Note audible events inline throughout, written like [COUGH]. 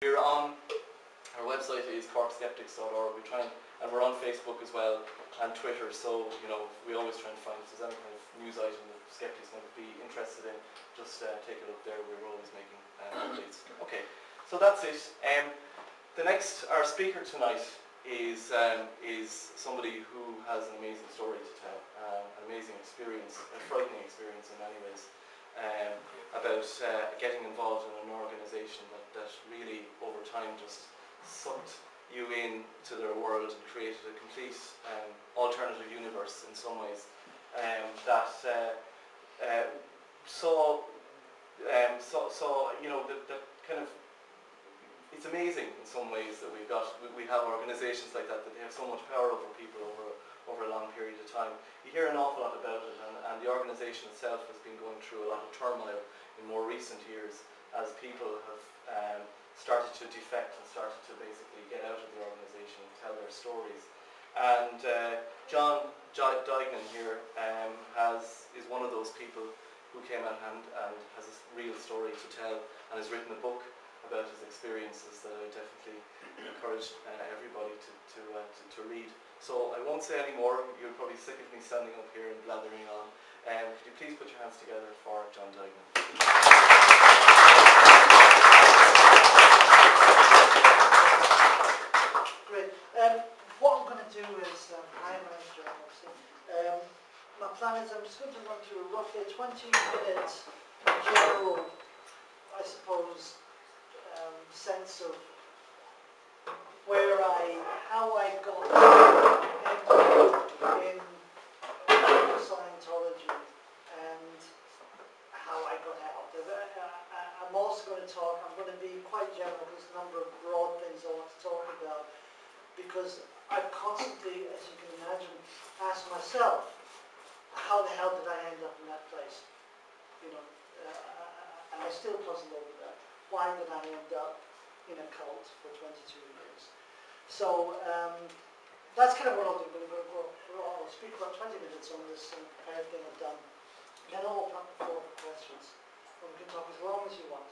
We're on, our website is corkskeptics.org. We try and, and we're on Facebook as well and Twitter. So you know we always try and find if there's any kind of news item that skeptics might be interested in, just uh, take a look there. We're always making uh, updates. Okay, so that's it. Um, the next, our speaker tonight is um, is somebody who has an amazing story to tell, um, an amazing experience, a frightening experience in many ways, um, about uh, getting involved in an organisation that, that really over time just sucked you in to their world and created a complete um, alternative universe in some ways. Um, that uh, uh, saw, um, saw, saw, you know, the, the kind of it's amazing in some ways that we've got we, we have organisations like that that they have so much power over people over over a long period of time. You hear an awful lot about it, and, and the organisation itself has been going through a lot of turmoil in more recent years as people have um, started to defect and started to basically get out of the organisation and tell their stories. And uh, John Duignan here um, has is one of those people who came out and, and has a real story to tell and has written a book about his experiences that I definitely encourage uh, everybody to, to, uh, to, to, read. So I won't say any more, you're probably sick of me standing up here and blathering on. Um, could you please put your hands together for John? Great. Um, what I'm going to do is, um, um, my plan is I'm just going to run through roughly a 20 minutes general, I suppose, sense of where I, how I got in Scientology and how I got out. I'm also going to talk, I'm going to be quite general, there's a number of broad things I want to talk about because I constantly, as you can imagine, ask myself, how the hell did I end up in that place? You know, uh, and I still puzzle over why did I end up in a cult for 22 years? So um, that's kind of what I'll do. I'll speak about 20 minutes on this and prepared thing I've done. Then I'll open up the floor for questions. And we can talk as long as you want.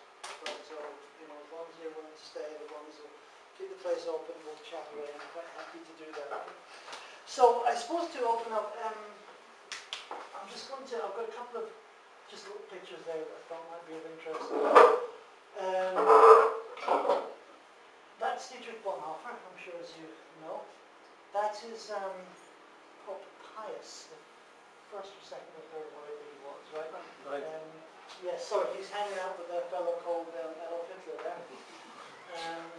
So, you know, as long as you're willing to stay, as long as you keep the place open, we'll chat away. I'm quite happy to do that. So I suppose to open up, um, I'm just going to, I've got a couple of just little pictures there that I thought might be of interest. Um, that's Dietrich Bonhoeffer, I'm sure as you know. That is um, Pope Pius, the first or second or third, whatever he was, right? Right. Um, yes, sorry, he's hanging out with that fellow called um, Adolf Hitler there. Um,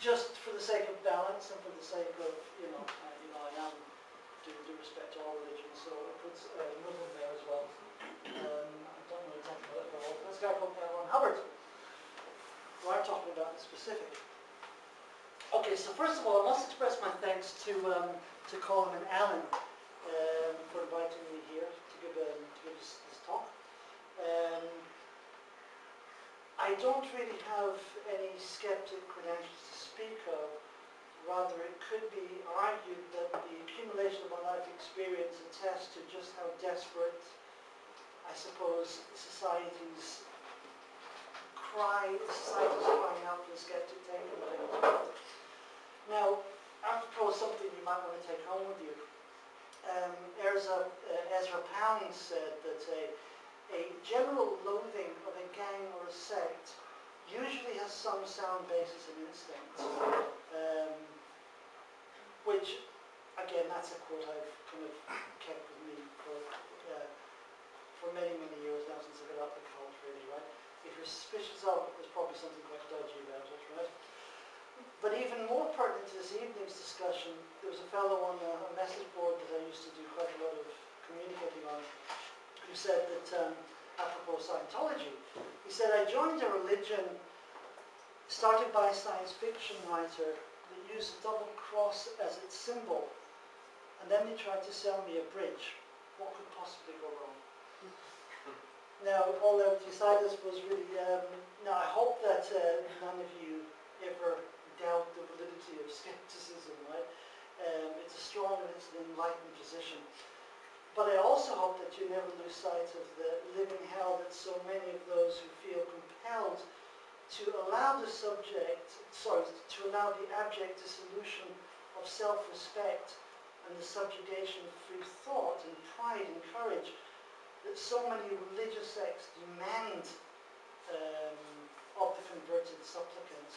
just for the sake of balance and for the sake of, you know, uh, you know, I am due, due respect to all religions, so it puts uh, Muslim there as well. Um, this guy called Ron Hubbard, who I'm talking about in specific. Okay, so first of all, I must express my thanks to um, to Colin and Alan um, for inviting me here to give, um, to give this, this talk. Um, I don't really have any skeptic credentials to speak of. Rather, it could be argued that the accumulation of my life experience attests to just how desperate I suppose, society's cry, society's crying out for skeptic taking. Now, I propose something you might want to take home with you. Um, Ezra, uh, Ezra Pound said that a, a general loathing of a gang or a sect usually has some sound basis in instinct. Um, which, again, that's a quote I've kind of kept with me for for many, many years now since I got out of the cult, really, right? If you're suspicious of it, there's probably something quite dodgy about it, right? But even more pertinent to this evening's discussion, there was a fellow on a, a message board that I used to do quite a lot of communicating on, who said that, um, apropos Scientology, he said, I joined a religion started by a science fiction writer that used a double cross as its symbol, and then they tried to sell me a bridge. What could possibly go wrong? Now, beside us was really, um, now I hope that uh, none of you ever doubt the validity of skepticism, right? Um, it's a strong and it's an enlightened position. But I also hope that you never lose sight of the living hell that so many of those who feel compelled to allow the subject, sorry, to allow the abject dissolution of self-respect and the subjugation of free thought and pride and courage that so many religious sects demand um, of the converted supplicant.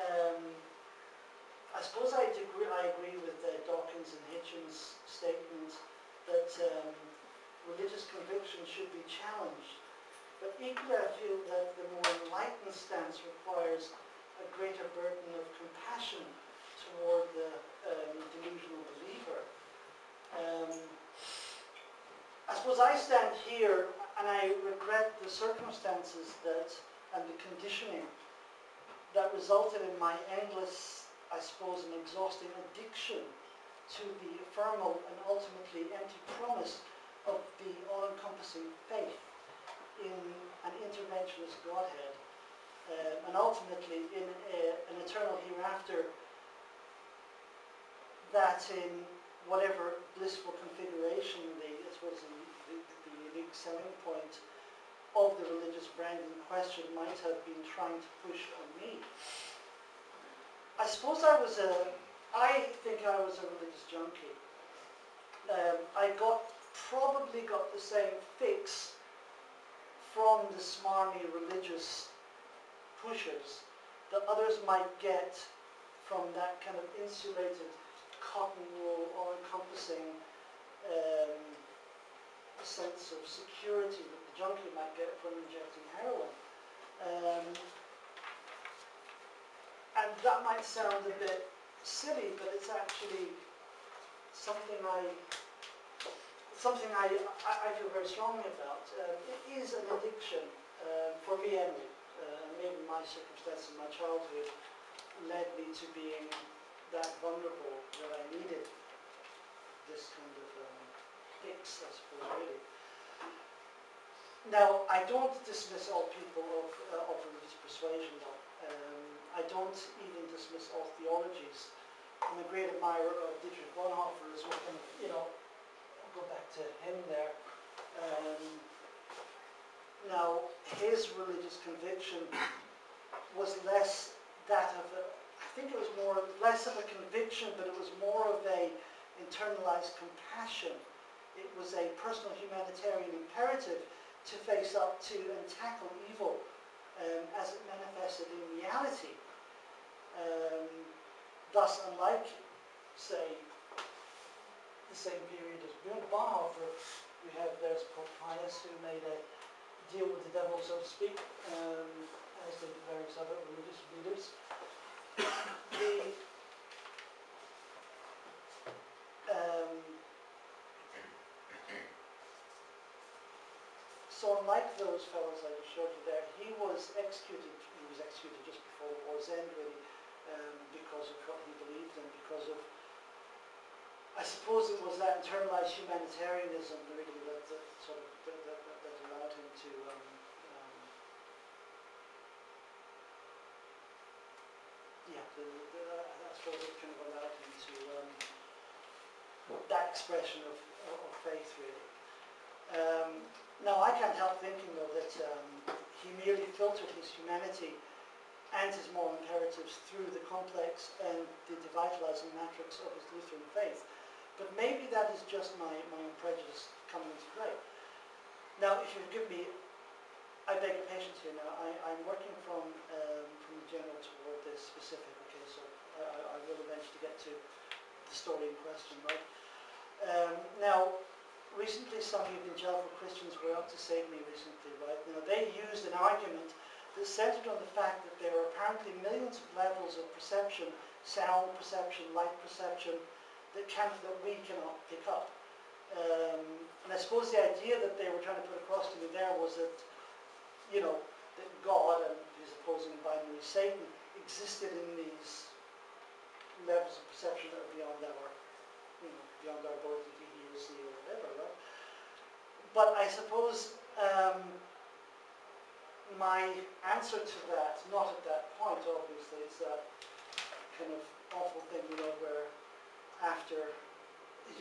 Um, I suppose I agree, I agree with uh, Dawkins and Hitchens' statement that um, religious conviction should be challenged. But equally I feel that the more enlightened stance requires a greater burden of compassion toward the um, delusional believer. Um, I suppose I stand here and I regret the circumstances that and the conditioning that resulted in my endless, I suppose, and exhausting addiction to the ephemeral and ultimately empty promise of the all-encompassing faith in an interventionist Godhead, uh, and ultimately in a, an eternal hereafter that in whatever blissful configuration the, I suppose, unique selling point of the religious brand in question might have been trying to push on me. I suppose I was a, I think I was a religious junkie. Um, I got, probably got the same fix from the smarmy religious pushers that others might get from that kind of insulated cotton wool all-encompassing um, sense of security that the junkie might get from injecting heroin. Um, and that might sound a bit silly, but it's actually something I something I, I, I feel very strongly about. Um, it is an addiction, uh, for me anyway. Uh, maybe my circumstances in my childhood led me to being that vulnerable that I needed this kind of um, Now, I don't dismiss all people of, uh, of religious persuasion, though. Um, I don't even dismiss all theologies. I'm a great admirer of Dietrich Bonhoeffer as well, and, you know, I'll go back to him there. Um, now, his religious conviction was less that of a, I think it was more, less of a conviction, but it was more of a internalized compassion. It was a personal humanitarian imperative to face up to and tackle evil um, as it manifested in reality. Um, thus, unlike, say, the same period as Bonhoeffer, we have there's Pope Pius who made a deal with the devil, so to speak, um, as did various other religious leaders. [COUGHS] the um, so unlike those fellows I just showed you there, he was executed, he was executed just before the war's end really, um, because of what he believed and because of I suppose it was that internalized humanitarianism really that, that sort of that, that, that allowed him to um, um, yeah, the, the, I suppose it kind of allowed him to um, that expression of, of faith really. Um, now I can't help thinking though that um, he merely filtered his humanity and his moral imperatives through the complex and the devitalizing matrix of his Lutheran faith. But maybe that is just my, my own prejudice coming into play. Now, if you give me, I beg your patience here now, I, I'm working from, um, from the general toward the specific, okay, so I, I, I will eventually get to the story in question, right? Um, now, recently some evangelical Christians were up to save me recently, right? Now, they used an argument that centered on the fact that there are apparently millions of levels of perception, sound perception, light perception, that, can, that we cannot pick up. Um, and I suppose the idea that they were trying to put across to me there was that, you know, that God and his opposing binary Satan existed in these levels of perception that are beyond our, you know, beyond our ability to hear, see, or? But I suppose um, my answer to that, not at that point, obviously, is that kind of awful thing, you know, where after,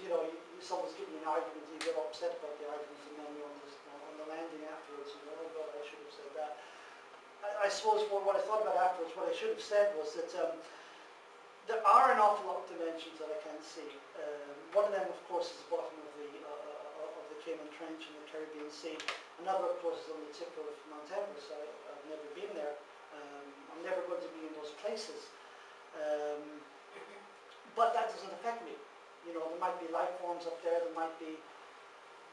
you know, you, someone's giving you an argument, you get upset about the argument, and then you're on, this, on the landing afterwards, you go, oh God, I should have said that. I, I suppose what, what I thought about afterwards, what I should have said was that um, there are an awful lot of dimensions that I can't see. Um, one of them, of course, is the bottom of the uh, uh, of the Cayman Trench in the Caribbean Sea. Another, of course, is on the tip of Mount Everest. I, I've never been there. Um, I'm never going to be in those places. Um, but that doesn't affect me. You know, there might be life forms up there. There might be,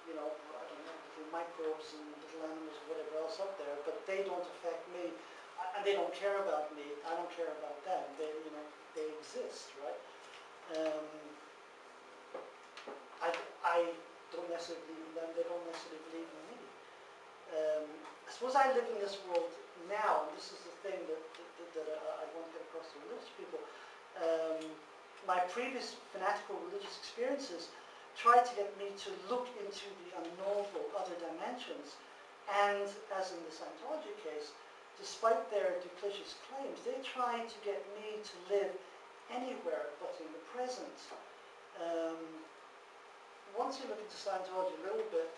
you know, I don't know, little microbes and little animals or whatever else up there. But they don't affect me, and they don't care about me. I don't care about them. They, you know, they exist, right? Um, I, I don't necessarily believe in them. They don't necessarily believe in me. Um, I suppose I live in this world now, and this is the thing that, that, that I, I want to get across to religious people. Um, my previous fanatical religious experiences tried to get me to look into the unknowable other dimensions. And as in the Scientology case, despite their duplicitous claims, they tried to get me to live anywhere but in the present. Um, once you look into Scientology a little bit,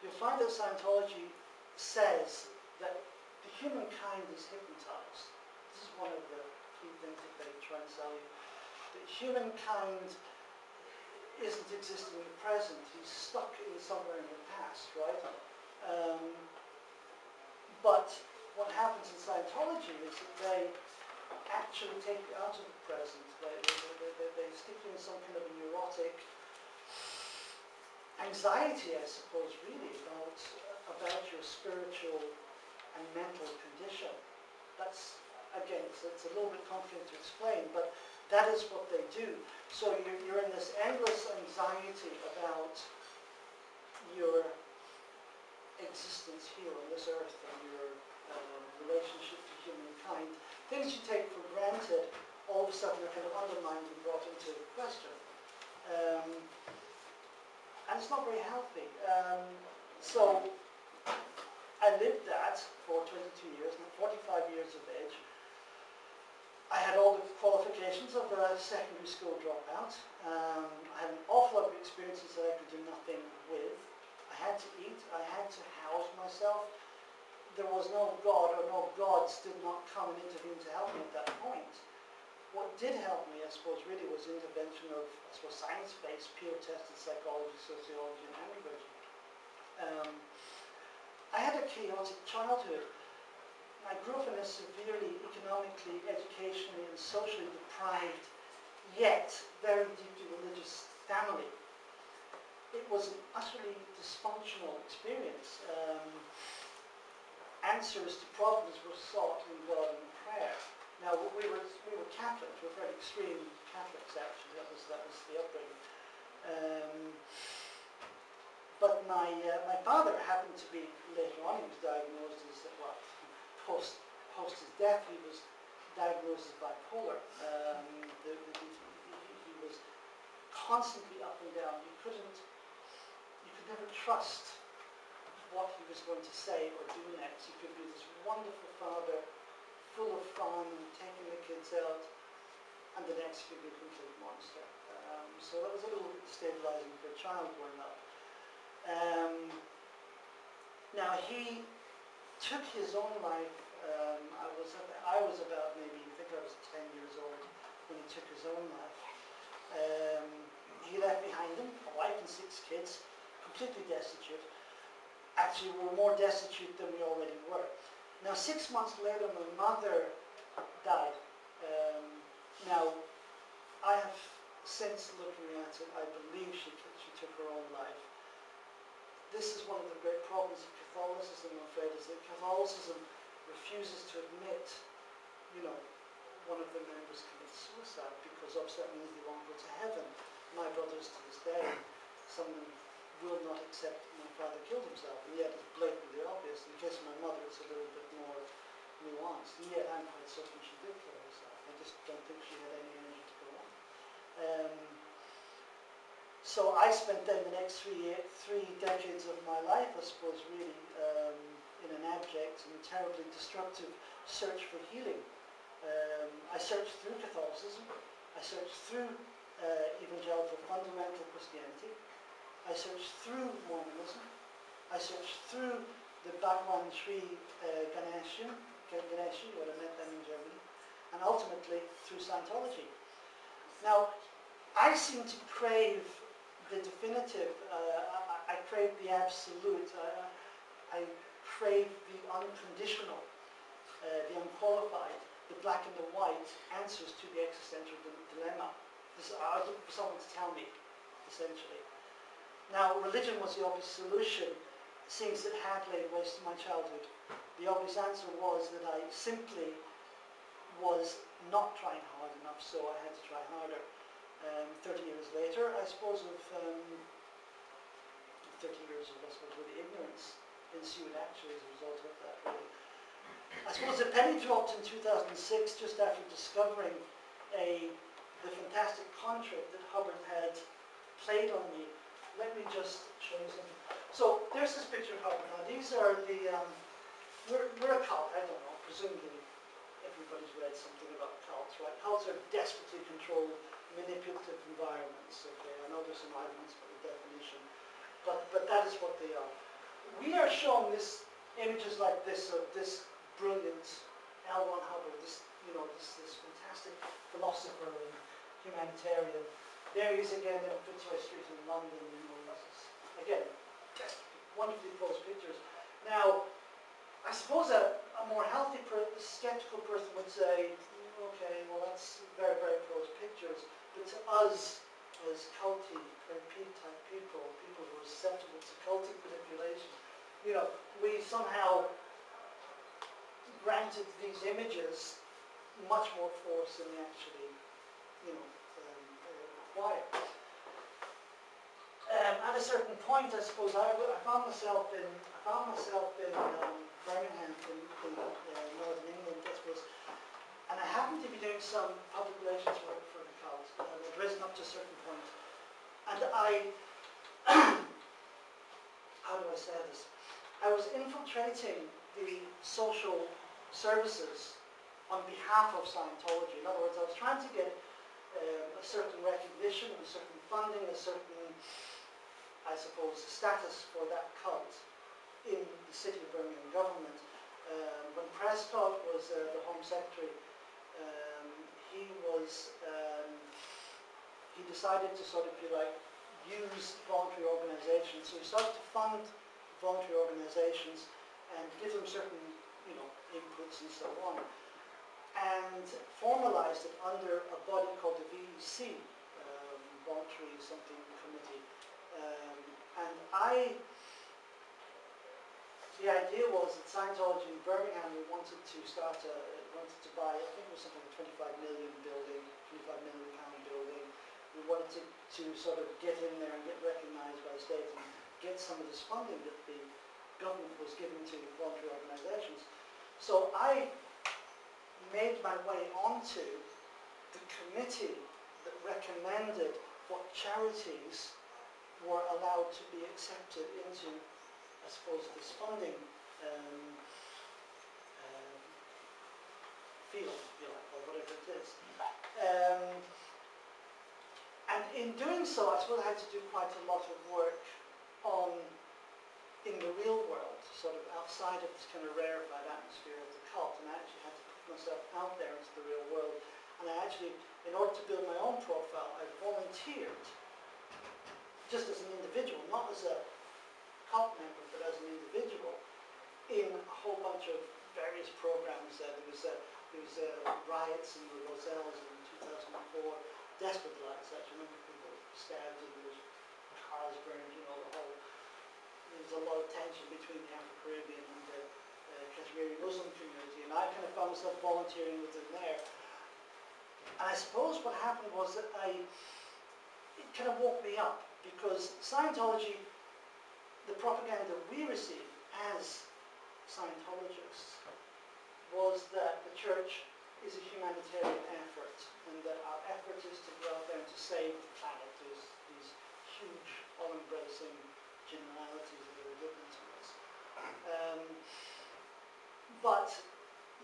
you'll find that Scientology says that the humankind is hypnotized. This is one of the key things that they try and sell you. That humankind isn't existing in the present. He's stuck in somewhere in the past, right? Um, but what happens in Scientology is that they actually take you out of the present. They, they, they, they, stick you in some kind of neurotic anxiety, I suppose, really, about, about your spiritual and mental condition. That's, again, it's, it's a little bit complicated to explain, but that is what they do. So you're, you're in this endless anxiety about your existence here on this earth and your um, relationship to humankind. Things you take for granted all of a sudden are kind of undermined and brought into question. Um, and it's not very healthy. Um, so I lived that for 22 years, and at 45 years of age, I had all the qualifications of a secondary school dropout. Um, I had an awful lot of experiences that I could do nothing with. I had to eat, I had to house myself. There was no God, or no gods did not come and intervene to help me at that point. What did help me, I suppose, really was intervention of, I suppose, science-based, peer-tested psychology, sociology, and language. Um, I had a chaotic childhood. I grew up in a severely economically, educationally, and socially deprived, yet very deeply religious family. It was an utterly dysfunctional experience. Um, answers to problems were sought in God and prayer. Now we were we were Catholics. We were very extreme Catholics actually. That was that was the upbringing. Um, but my uh, my father happened to be later on. He was diagnosed as well post post his death. He was diagnosed as bipolar. Um, the, the, he, was constantly up and down. You couldn't you could never trust what he was going to say or do next. He could be this wonderful father, full of fun, taking the kids out, and the next could be a complete monster. Um, so that was a little bit destabilizing for a child growing up. Um, now he took his own life. Um, I was I was about maybe I think I was 10 years old when he took his own life. Um, he left behind him a wife and six kids, completely destitute actually we were more destitute than we already were. Now, six months later, my mother died. Um, now, I have since looking at it, I believe she, she took her own life. This is one of the great problems of Catholicism, I'm afraid, is that Catholicism refuses to admit, you know, one of the members committed suicide because obviously that means they won't go to heaven. My brothers to this day, some of them will not accept my father killed himself, and yet it's blatantly obvious. In the case of my mother, it's a little bit more nuanced. And yet I'm quite certain she did kill herself. I just don't think she had any energy to go on. Um, so I spent then the next three, three decades of my life, I suppose, really um, in an abject and terribly destructive search for healing. Um, I searched through Catholicism. I searched through uh, evangelical fundamental Christianity. I searched through Mormonism. I searched through the Bhagwan Sri uh, Ganeshan, Ken Ganesh, you met them in Germany, and ultimately through Scientology. Now, I seem to crave the definitive, uh, I, I crave the absolute, I, I crave the unconditional, uh, the unqualified, the black and the white answers to the existential dilemma. This, I looking for someone to tell me, essentially. Now, religion was the obvious solution, since it had laid waste to my childhood. The obvious answer was that I simply was not trying hard enough, so I had to try harder. Um, 30 years later, I suppose of um, 30 years of, I suppose, really ignorance ensued actually as a result of that. Really. I suppose the penny dropped in 2006 just after discovering a the fantastic contract that Hubbard had played on me. Let me just show you something. So there's this picture of Hubbard. Now these are the, um, we're, we're a cult, I don't know, presumably everybody's read something about cults, right? Cults are desperately controlled, manipulative environments, okay? I know there's some arguments about the definition, but, but that is what they are. We are shown this, images like this of this brilliant L. Ron Hubbard, this, you know, this, this fantastic philosopher and humanitarian. There he is again in Fitzroy Street in London, know, this again, wonderfully posed pictures. Now, I suppose a, a more healthy, skeptical person would say, okay, well that's very, very close pictures, but to us, as culty, type people, people who are susceptible to cultic manipulation, you know, we somehow granted these images much more force than they actually, you know, uh. Um, at a certain point, I suppose, I, I found myself in, I found myself in um, Birmingham, in, in uh, northern England, I suppose, and I happened to be doing some public relations work for the cult, and I'd risen up to a certain point. point, and I, [CLEARS THROAT] how do I say this? I was infiltrating the social services on behalf of Scientology. In other words, I was trying to get um, a certain recognition, a certain funding, a certain, I suppose, status for that cult in the City of Birmingham government. Um, when Prescott was uh, the Home Secretary, um, he was, um, he decided to sort of, if you like, use voluntary organisations. So he started to fund voluntary organisations and give them certain, you know, inputs and so on. And formalised it under a body called the VEC, um, Voluntary Something Committee. Um, and I, the idea was that Scientology in Birmingham wanted to start a, wanted to buy, I think it was something like 25 million building, 25 million pound building. We wanted to, to sort of get in there and get recognised by the state and get some of this funding that the government was giving to voluntary organisations. So I made my way onto the committee that recommended what charities were allowed to be accepted into, I suppose, this funding um, um, field, like, or whatever it is. Um, and in doing so, I suppose I had to do quite a lot of work on in the real world, sort of outside of this kind of rarefied atmosphere of the cult, and I actually had to myself out there into the real world. And I actually, in order to build my own profile, I volunteered, just as an individual, not as a cult member, but as an individual, in a whole bunch of various programs. Uh, there was uh, there was uh, riots in the Lozells in 2004, desperate riots. Actually remember people stabbed and there was cars burned. You know the whole. There was a lot of tension between the Afro-Caribbean and the uh, Kashmiri Muslim community, and I kind of found myself volunteering with them there. And I suppose what happened was that I, it kind of woke me up because Scientology, the propaganda we received as Scientologists was that the church is a humanitarian effort and that our effort is to go out there to save the planet. There's these huge, all-embracing generalities that are given to us. Um, but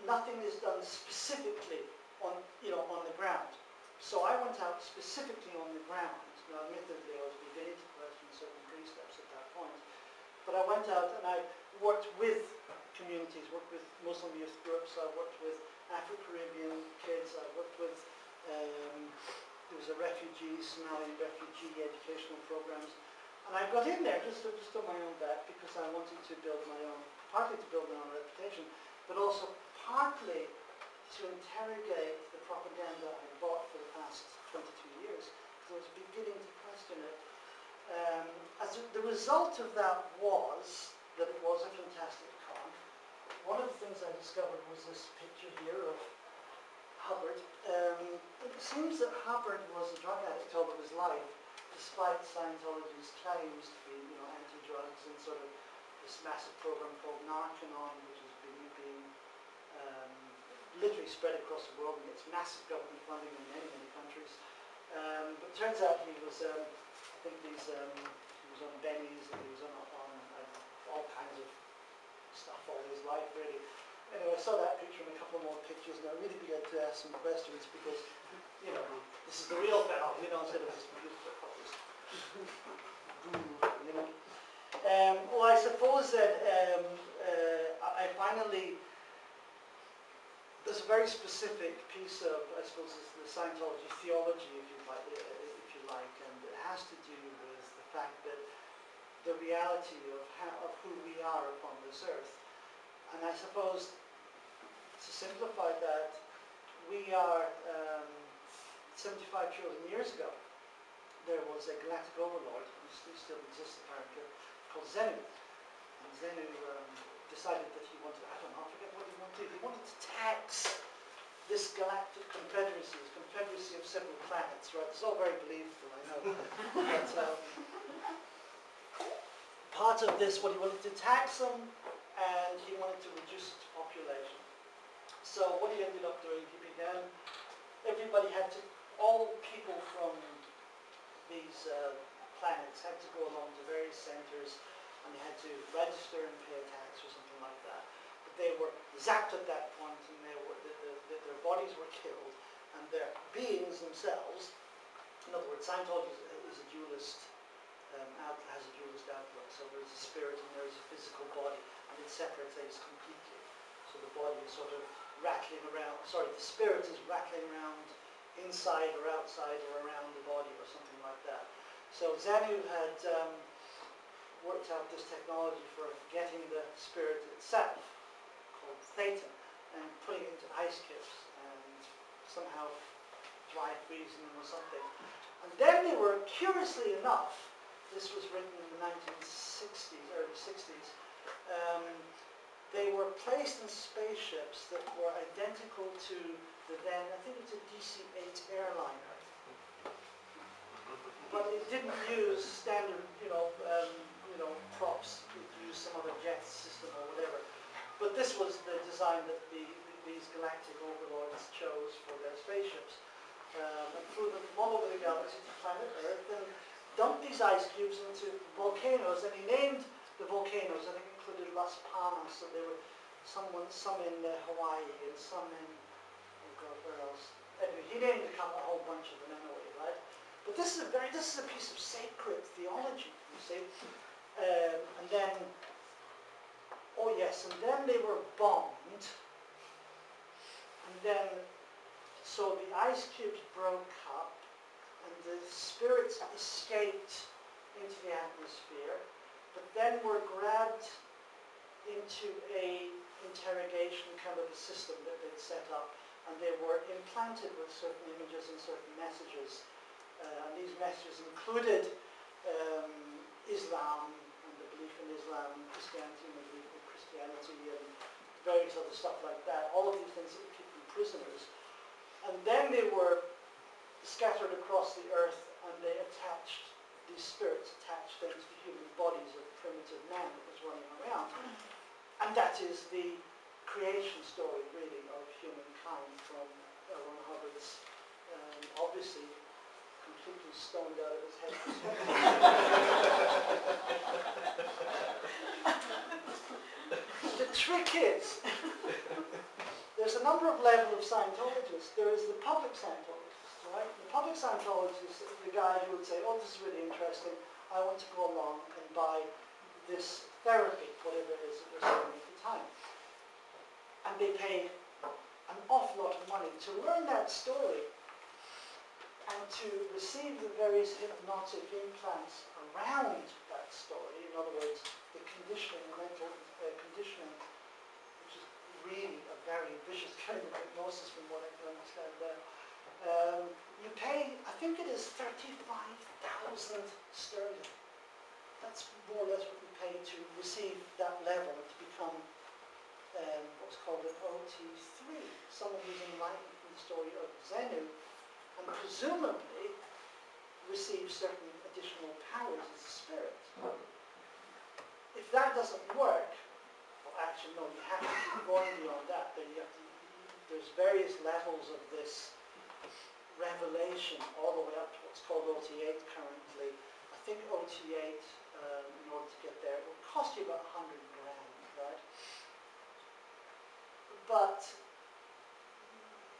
nothing is done specifically on, you know, on the ground. So I went out specifically on the ground. Now, admittedly, I was beginning to question certain precepts at that point. But I went out and I worked with communities, worked with Muslim youth groups. I worked with Afro-Caribbean kids. I worked with, um, there was a refugee, Somali refugee educational programs. And I got in there just, just on my own back because I wanted to build my own, partly to build my own reputation, but also partly to interrogate the propaganda I bought for the past 22 years. Because I was beginning to question it. Um, as a, the result of that was that it was a fantastic con. One of the things I discovered was this picture here of Hubbard. Um, it seems that Hubbard was a drug addict all of his life, despite Scientology's claims to be, you know, anti-drugs and sort of this massive program called Narconon, which has been being um, literally spread across the world and gets massive government funding in many, many countries. Um, but it turns out he was, um, I think these, um, he was on Benny's and he was on, on uh, all kinds of stuff all his life, really. Anyway, I saw that picture and a couple more pictures, and I really began to ask some questions because, you know, this is the real fellow, you know, instead of this [LAUGHS] computer. Um, well, I suppose that um, uh, I finally, there's a very specific piece of, I suppose, it's the Scientology theology, if you like, uh, if you like, and it has to do with the fact that the reality of, how, of who we are upon this earth. And I suppose, to simplify that, we are um, 75 trillion years ago. There was a galactic overlord, who still exists apparently, called Xenu. And Xenu um, decided that he wanted, I don't know, I forget what he wanted, he wanted to tax this galactic confederacy, this confederacy of several planets, right? It's all very believable, I know. but, um, part of this, what he wanted to tax them, and he wanted to reduce its population. So what he ended up doing, he began, everybody had to, all people from these uh, planets had to go along to various centers, and they had to register and pay a tax or something like that. But they were zapped at that point, and they were, the, the, the, their bodies were killed, and their beings themselves, in other words, Scientology is, is a dualist um, out, has a dualist outlook. So there's a spirit and there is a physical body, and it separates these completely. So the body is sort of rattling around, sorry, the spirit is rattling around inside or outside or around the body or something like that. So Xenu had um, worked out this technology for getting the spirit itself, called Theta, and putting it into ice cubes and somehow dry freezing them or something. And then they were, curiously enough, this was written in the 1960s, early 60s, um, they were placed in spaceships that were identical to the then, I think it's a DC-8 airliner. But it didn't use standard, you know, um, you know, props. It used some other jet system or whatever. But this was the design that the, these galactic overlords chose for their spaceships. Um, and flew them from all over the galaxy to planet Earth and dumped these ice cubes into volcanoes. And he named the volcanoes, I think included Las Palmas, so there were someone, some in uh, Hawaii and some in, oh God, where else? Anyway, he named a, couple, a whole bunch of them? But this is a very, this is a piece of sacred theology, you see. Um, and then, oh yes, and then they were bombed. And then, so the ice cubes broke up and the spirits escaped into the atmosphere, but then were grabbed into a interrogation kind of a system that they'd set up, and they were implanted with certain images and certain messages. Uh, and these messages included um, Islam and the belief in Islam, Christianity and the belief in Christianity, and various other stuff like that. All of these things that keep them prisoners. And then they were scattered across the earth, and they attached these spirits attached them to the human bodies of primitive man that was running around. And that is the creation story, really, of humankind from. Ron Hubbard's, um, obviously completely stoned out of his head. the trick is, there's a number of levels of Scientologists. There is the public Scientologist, right? The public Scientologist is the guy who would say, oh, this is really interesting. I want to go along and buy this therapy, whatever it is that they're selling at the time. And they pay an awful lot of money to learn that story receive the various hypnotic implants around that story, in other words, the conditioning, mental uh, conditioning, which is really a very vicious [LAUGHS] kind of hypnosis from what I can understand there. Um, you pay, I think it is 35,000 sterling. That's more or less what you pay to receive that level, to become um, what's called an OT3. Someone who's enlightened from the story of Xenu, and presumably receive certain additional powers as a spirit. If that doesn't work, well actually no, you have to keep going beyond that. Then you have to, there's various levels of this revelation all the way up to what's called OT8 currently. I think OT8, um, in order to get there, it will cost you about 100 grand, right? But,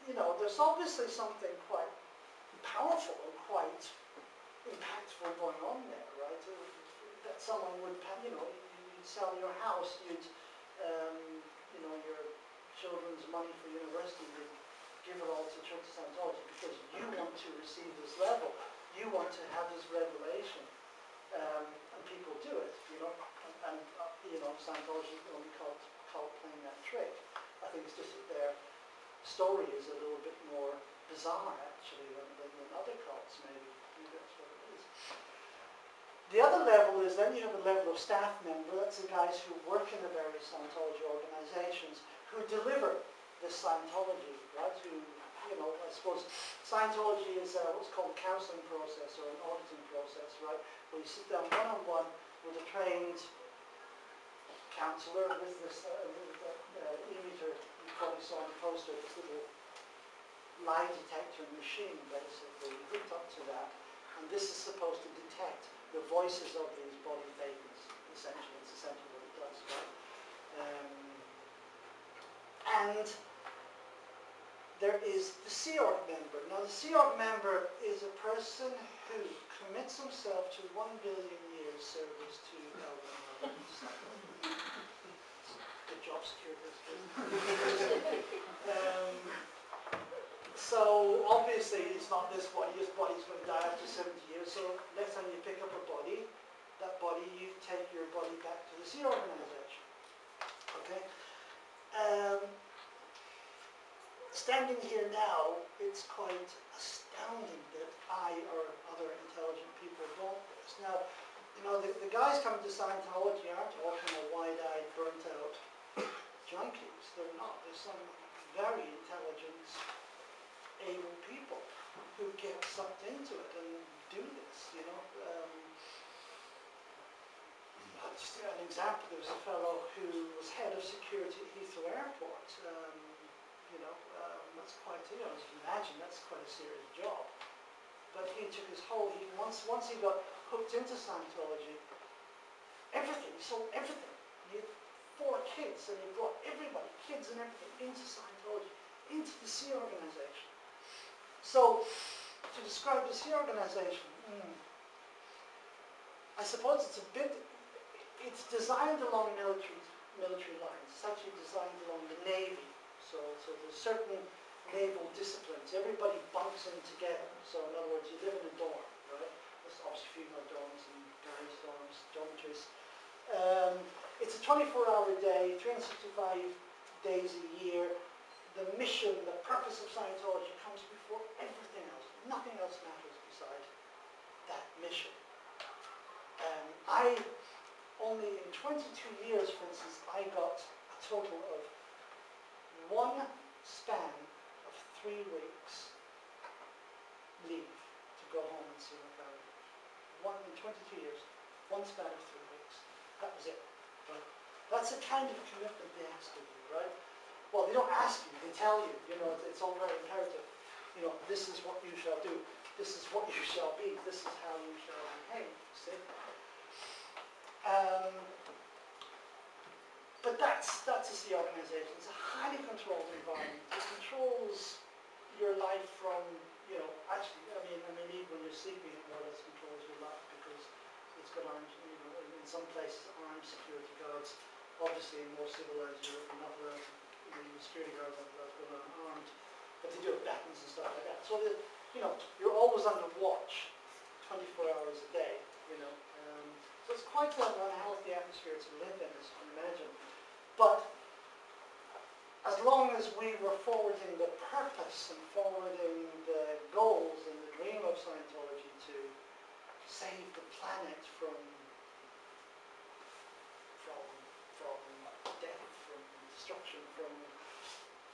you know, there's obviously something quite powerful and quite impactful going on there, right? That someone would, you know, you'd sell your house, you'd, um, you know, your children's money for university, you'd give it all to Church of Scientology because you want to receive this level. You want to have this revelation. Um, and people do it, you know, and, and uh, you know, Scientology only called, called playing that trick. I think it's just that their story is a little bit more bizarre actually than, than, than other cults maybe. Maybe that's what it is. The other level is then you have a level of staff member, that's the guys who work in the various Scientology organizations who deliver this Scientology, right? Who, you know, I suppose Scientology is uh, what's called a counseling process or an auditing process, right? Where you sit down one-on-one with a trained counselor with this uh, with the, uh, e-meter you probably saw on the poster, this little lie detector machine basically hooked up to that. And this is supposed to detect the voices of these body vapors, essentially. It's essentially what it does, right? Um, and there is the Sea Org member. Now the Sea Org member is a person who commits himself to one billion years service to Elvin Good [LAUGHS] job, security. [LAUGHS] um, so obviously it's not this body, this body's going to die after 70 years, so next time you pick up a body, that body, you take your body back to the Sea Organization. Okay? Um, standing here now, it's quite astounding that I or other intelligent people bought this. Now, you know, the, the guys coming to Scientology aren't all kind of wide-eyed, burnt-out [COUGHS] junkies. They're not. There's some very intelligent, able people who get sucked into it and do this, you know. Um, just an example, there was a fellow who was head of security at Heathrow Airport. Um, you know, um, that's quite, you know, as you imagine, that's quite a serious job. But he took his whole, he, once, once he got hooked into Scientology, everything, he sold everything. He had four kids and he brought everybody, kids and everything, into Scientology, into the Sea Organization. So, to describe the Sea Organization, mm, I suppose it's a bit, it's designed along military, military lines. It's actually designed along the Navy. So, so there's certain naval disciplines. Everybody bunks in together. So in other words, you live in a dorm, right? There's obviously female dorms and guys dorms, dormitories. Um, it's a 24-hour day, 365 days a year. The mission, the purpose of Scientology comes before everything else. Nothing else matters besides that mission. Um, I only in 22 years, for instance, I got a total of one span of three weeks leave to go home and see my family. One in 22 years, one span of three weeks. That was it. Right? That's the kind of commitment they ask of you, right? Well, they don't ask you, they tell you. You know, it's, it's all very imperative. You know, this is what you shall do. This is what you shall be. This is how you shall behave. See? Um, but that's that's a sea organization. It's a highly controlled environment. It controls your life from, you know, actually, I mean, I mean, even when you're sleeping, it more or less controls your life because it's got armed, you know, in some places armed security guards. Obviously, in more civilized Europe, not allowed, to, the security guards are not allowed unarmed. but they do have batons and stuff like that. So, the, you know, you're always under watch, 24 hours a day, you know. Um, so it's quite an unhealthy atmosphere to live in, as you can imagine. But as long as we were forwarding the purpose and forwarding the goals and the dream of Scientology to save the planet from from from death, from destruction, from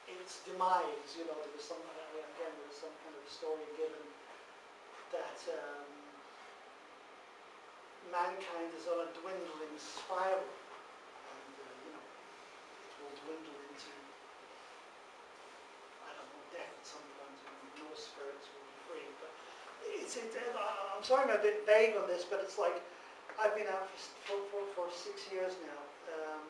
its demise. You know, there was some again there was some kind of story given that um, mankind is on a dwindling spiral, and uh, you know it will dwindle into I don't know death at some point, and no spirits will be free. But it's it, uh, I'm sorry I'm a bit vague on this, but it's like I've been out for, for, for six years now, um,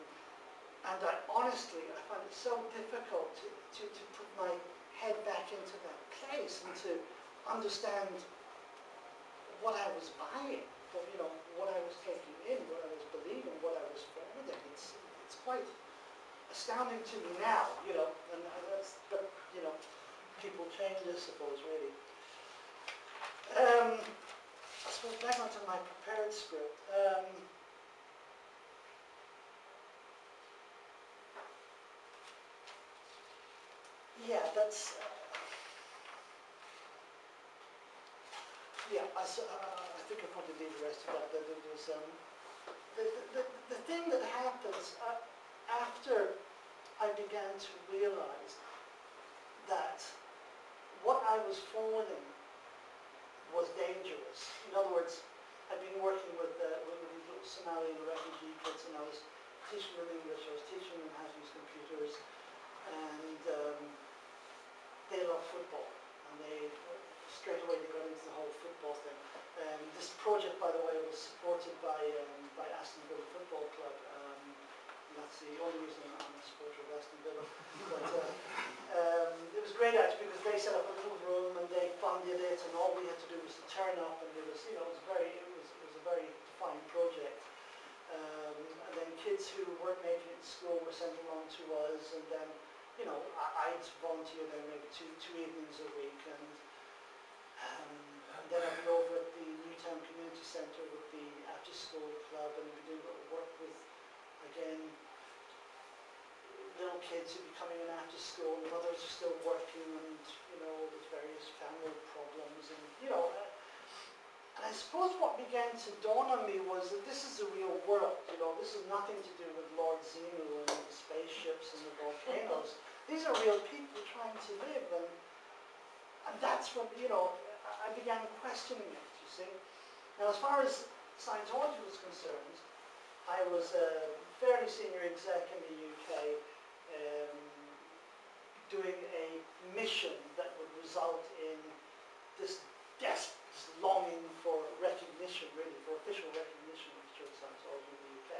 and I honestly, I find it so difficult to, to, to put my head back into that place and to understand what I was buying, what, you know, what I was taking in, what I was believing, what I was forwarding. It's, it's quite astounding to me now, you know, and, that's, but, you know, people change, I suppose, really. Um, I suppose back onto my prepared script. Um, yeah, that's. Uh, yeah, I, s- uh, I think I probably leave the rest of that. Was um, the, the, the, thing that happens uh, after I began to realize that what I was forwarding was dangerous. In other words, I've been working with, uh, with, these Somalian refugee kids and I was teaching them English, I was teaching them how to use computers and um, they love football and they straight away they got into the whole football thing. Um, this project, by the way, was supported by, um, by Aston Villa Football Club. Um, that's the only reason I'm a supporter of Aston Villa. [LAUGHS] But, uh, um, it was great actually because they set up a little room and they funded it and all we had to do was to turn up and it was, you know, it was very, it was, it was a very fine project. Um, and then kids who weren't making it to school were sent along to us and then, you know, I, I'd volunteer there maybe two, two evenings a week and, um, and then I'd be over at the Newtown Community Centre with the after school club and we do work with, again, little kids who'd be coming in after school, the mothers who are still working and, you know, there's various family problems and, you know, uh, and I suppose what began to dawn on me was that this is the real world, you know, this is nothing to do with Lord Xenu and the spaceships and the volcanoes. These are real people trying to live and, and that's what, you know, I began questioning it, you see. Now as far as Scientology was concerned, I was a fairly senior exec in the UK um, doing a mission that would result in this desperate longing for recognition, really, for official recognition of Church Scientology in the UK.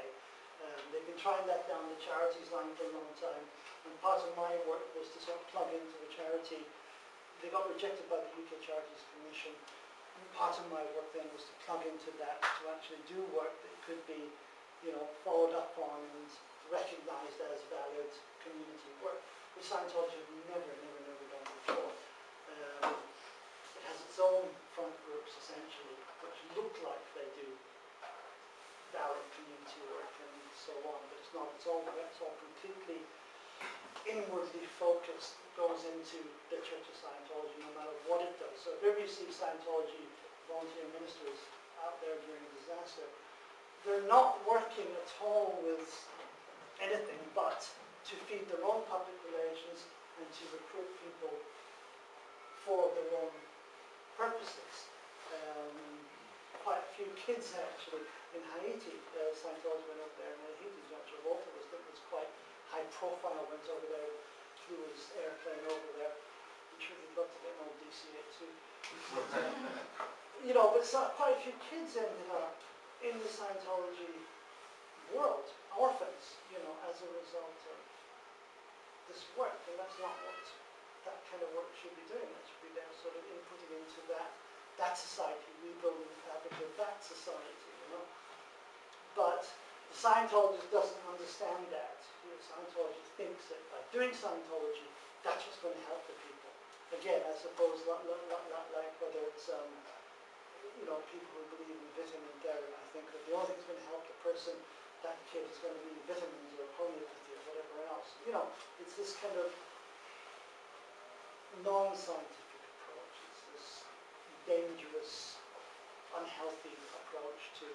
Um, they've been trying that down the charities line for a long time, and part of my work was to sort of plug into the charity. They got rejected by the UK Charities Commission. Part of my work then was to plug into that, to actually do work that could be, you know, followed up on and recognised as valid community work, which Scientology have never, never, never done before. Um, it has its own front groups essentially, which look like they do valid community work and so on, but it's not, it's all, it's all completely inwardly focused, goes into the Church of Scientology no matter what it does. So if ever you see Scientology volunteer ministers out there during a disaster, they're not working at all with anything but to feed their own public relations and to recruit people for their own purposes. Um, quite a few kids actually in Haiti, uh, Scientology went up there in Haiti, John Travolta was, that was quite high profile, went over there, flew his airplane over there. I'm sure he'd love to get an old DCA too. But, [LAUGHS] uh, you know, but so, quite a few kids ended up in the Scientology world, orphans, you know, as a result of this work, and that's not what that kind of work should be doing. That should be there sort of inputting into that that society, rebuilding the fabric of that society, you know. But the Scientologist doesn't understand that. Scientology thinks that by doing Scientology, that's what's going to help the people. again, I suppose, not, not like whether it's, um, you know, people who believe in vitamin therapy, I think that the only thing that's going to help the person, that kid, is going to be vitamins or homeopathy or whatever else. You know, it's this kind of non-scientific approach. It's this dangerous, unhealthy approach to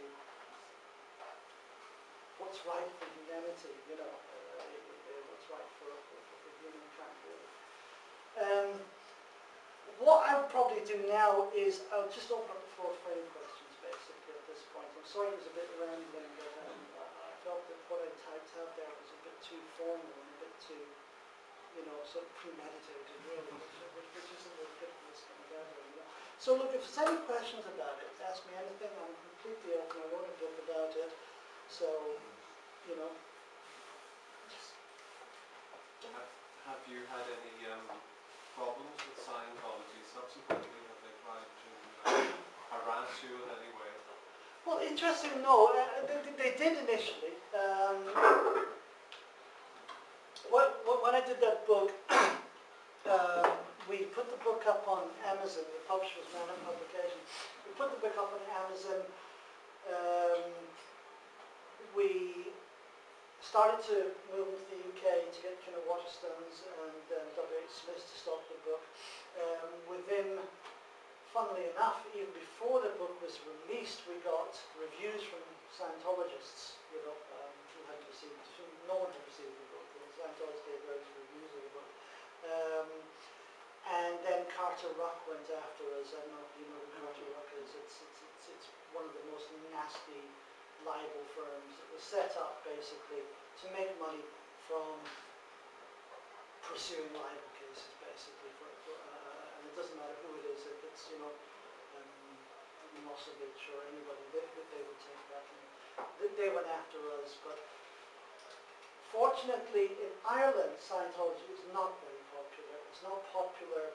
what's right for humanity, you know, uh, uh, what's right for, for, for humankind, really. Um, what I'll probably do now is I'll just open up the floor for any questions, basically, at this point. I'm sorry it was a bit rambling, but um, I I felt that what I typed out there was a bit too formal and a bit too, you know, sort of premeditated, really, which, which, isn't really good kind of gathering. You know. So look, if there's any questions about it, ask me anything. I'm completely open. I wrote a book about it. So, you know, have you had any um, problems with Scientology subsequently? Have they tried to uh, harass you in any way? Well, interesting, no, uh, they, they- did initially. Um, what, what, when I did that book, um, [COUGHS] we put the book up on Amazon, the publisher was Manor Publications. We put the book up on Amazon. Um, we started to move into the UK to get of Waterstones and um, W.H. Smith to stop the book. Um, within funnily enough, even before the book was released, we got reviews from Scientologists, you know, um, who had received, no one had received the book, and Scientologists gave various reviews of the book. Um, and then Carter-Ruck went after us. I don't know if you know who Carter-Ruck is. It's, it's, it's, it's one of the most nasty libel firms. that was set up basically to make money from pursuing libel cases, basically. For, for, uh, and it doesn't matter who it is, if it's, you know, um, or anybody, they, they would take that. And they, went after us, but fortunately in Ireland, Scientology is not very popular. It's not popular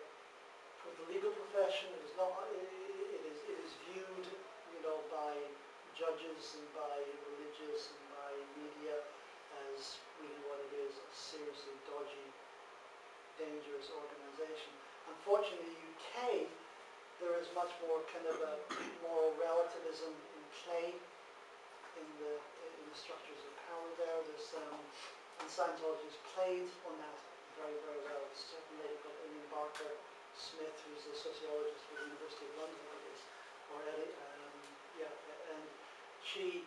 with the legal profession. It is not. It. It is viewed, you know, by judges and by religious and by media as really what it is, a seriously dodgy, dangerous organisation. Unfortunately, in the UK, there is much more kind of a moral relativism in play in the in the structures of power there. There's um, and Scientology has played on that very very well. There's a certain lady called Amy Barker Smith, who's a sociologist for the University of London, I guess, or Ellie, um, yeah, and she,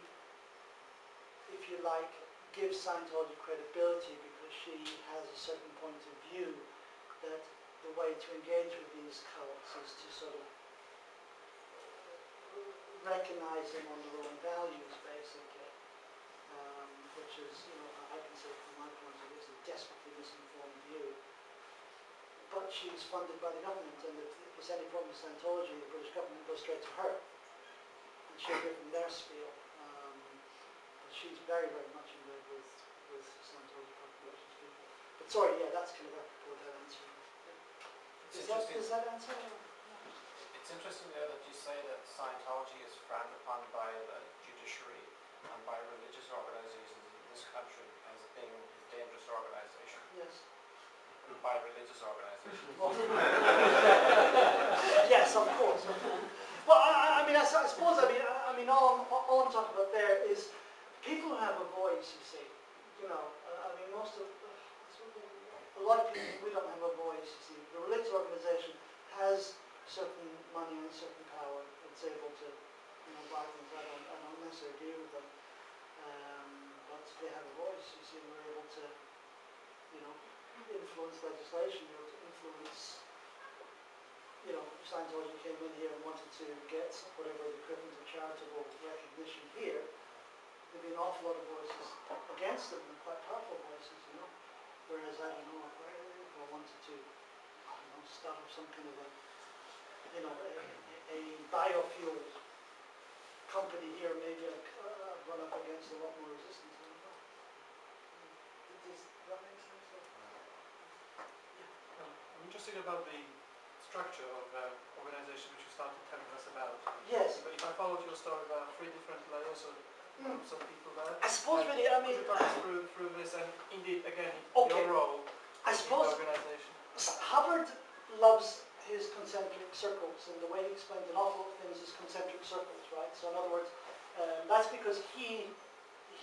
if you like, gives Scientology credibility she has a certain point of view that the way to engage with these cults is to sort of recognize them on their own values, basically, um, which is, you know, I can say from my point of view, is a desperately misinformed view. But she's funded by the government, and if there's any problem with Scientology, the British government goes straight to her, and she'll give them their spiel. Um, but she's very, very much in love with, with Scientology populations people. But sorry, yeah, that's kind of apropos that answer. Is that, does that answer? it's interesting though that you say that Scientology is frowned upon by the judiciary and by religious organizations in this country as being a dangerous organization, Yes. by religious organizations. [LAUGHS] yes, of course. Well, I, I- mean, I, I suppose, I mean, I, I mean, all, I'm- all I'm talking about there is people who have a voice, you see. You know, I mean, most of, we don't have a voice, see. The religious organization has certain money and certain power. It's able to, you know, buy things. I don't, I don't necessarily agree with them. Um, but they have a voice, you see, we're able to, you know, influence legislation, know, to influence you know, Scientology came in here and wanted to get whatever the equivalent of charitable recognition here, there'd be an awful lot of voices against them, and quite powerful voices, you know. Whereas, I don't know, if I, I wanted to, I don't know, start up some kind of a, you know, a, a biofuel company here, maybe I'd uh, run up against a lot more resistance, I don't know. Does that make sense? Um, I'm interested about the structure of the organization which you started telling us about. Yes. But if I followed your story about three different layers of Mm. some people there. I suppose really, I Could mean, you talk through, through this and indeed, again, Okay. your role I suppose organization? Hubbard loves his concentric circles, and the way he explains an awful lot of things is concentric circles, right? So in other words, um, that's because he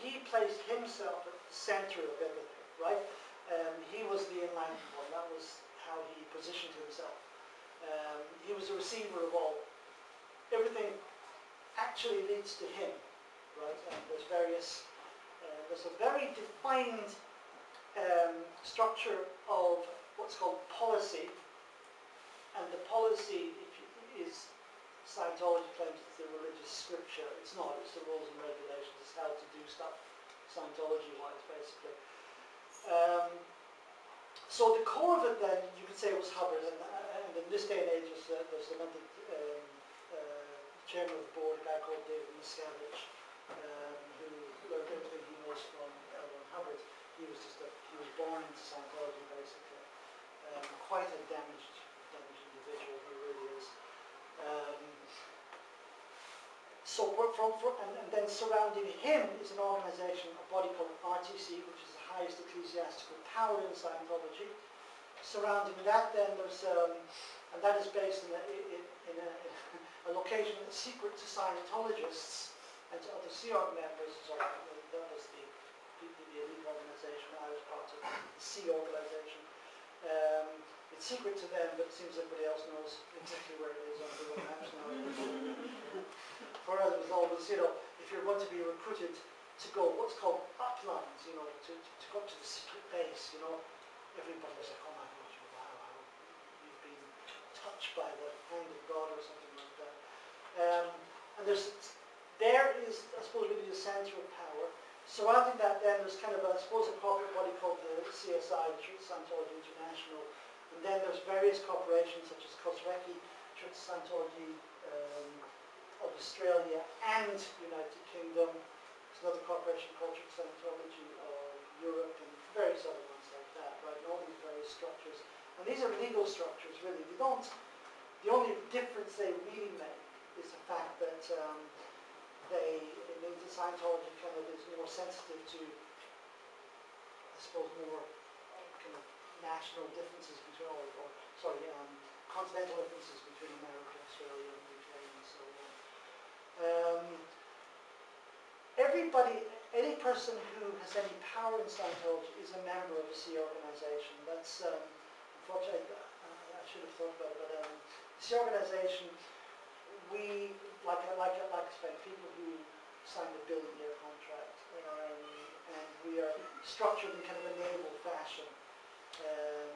he placed himself at the center of everything, right? Um, he was the enlightened one. That was how he positioned himself. Um, he was the receiver of all. Everything actually leads to him, right? And there's various, uh, there's a very defined um, structure of what's called policy, and the policy is Scientology claims it's the religious scripture. It's not. It's the rules and regulations. It's how to do stuff, Scientology-wise, basically. Um, so the core of it then, you could say it was Hubbard, and, and in this day and age there's, uh, there's another um, uh, chairman of the board, a guy called David Miscavige, um, who learned everything he knows from L. Ron Hubbard. He was just a, he was born into Scientology basically. Um, quite a damaged, damaged individual, he really is. Um, so from, from and, and then surrounding him is an organisation, a body called RTC, which is the highest ecclesiastical power in Scientology. Surrounding that, then there's, um, and that is based in a, in, in a, a location that's secret to Scientologists and to other Sea Org members. So that was the, the, the elite organisation. I was part of the Sea organisation. Um, it's secret to them, but it seems everybody else knows exactly where it is on Google Maps now. [LAUGHS] For us, it was you know, if you're going to be recruited to go what's called uplines, you know, to, to, to go to the secret base, you know, everybody was like, oh my gosh, wow, how you've been touched by the hand of God or something like that. Um, and there's, there is, I suppose, really the centre of power. Surrounding that then there's kind of, a, I suppose, a corporate body called the CSI, the Church Scientology International, and then there's various corporations such as Kosrecki, Church Scientology um, of Australia and United Kingdom. There's another corporation called Church Scientology of Europe and various other ones like that, right? And all these various structures. And these are legal structures, really. They don't, the only difference they really make is the fact that um, they, it Scientology kind of is more sensitive to, I suppose, more kind of national differences between, or, or sorry, um, continental differences between America, Australia, and UK, and so on. Um, everybody, any person who has any power in Scientology is a member of a Sea organization. That's, um, unfortunately, I, I should have thought about it, but um, Sea organization, we, like, like, like I said, people who signed a billion year contract, um, and we are structured in kind of a naval fashion. Um,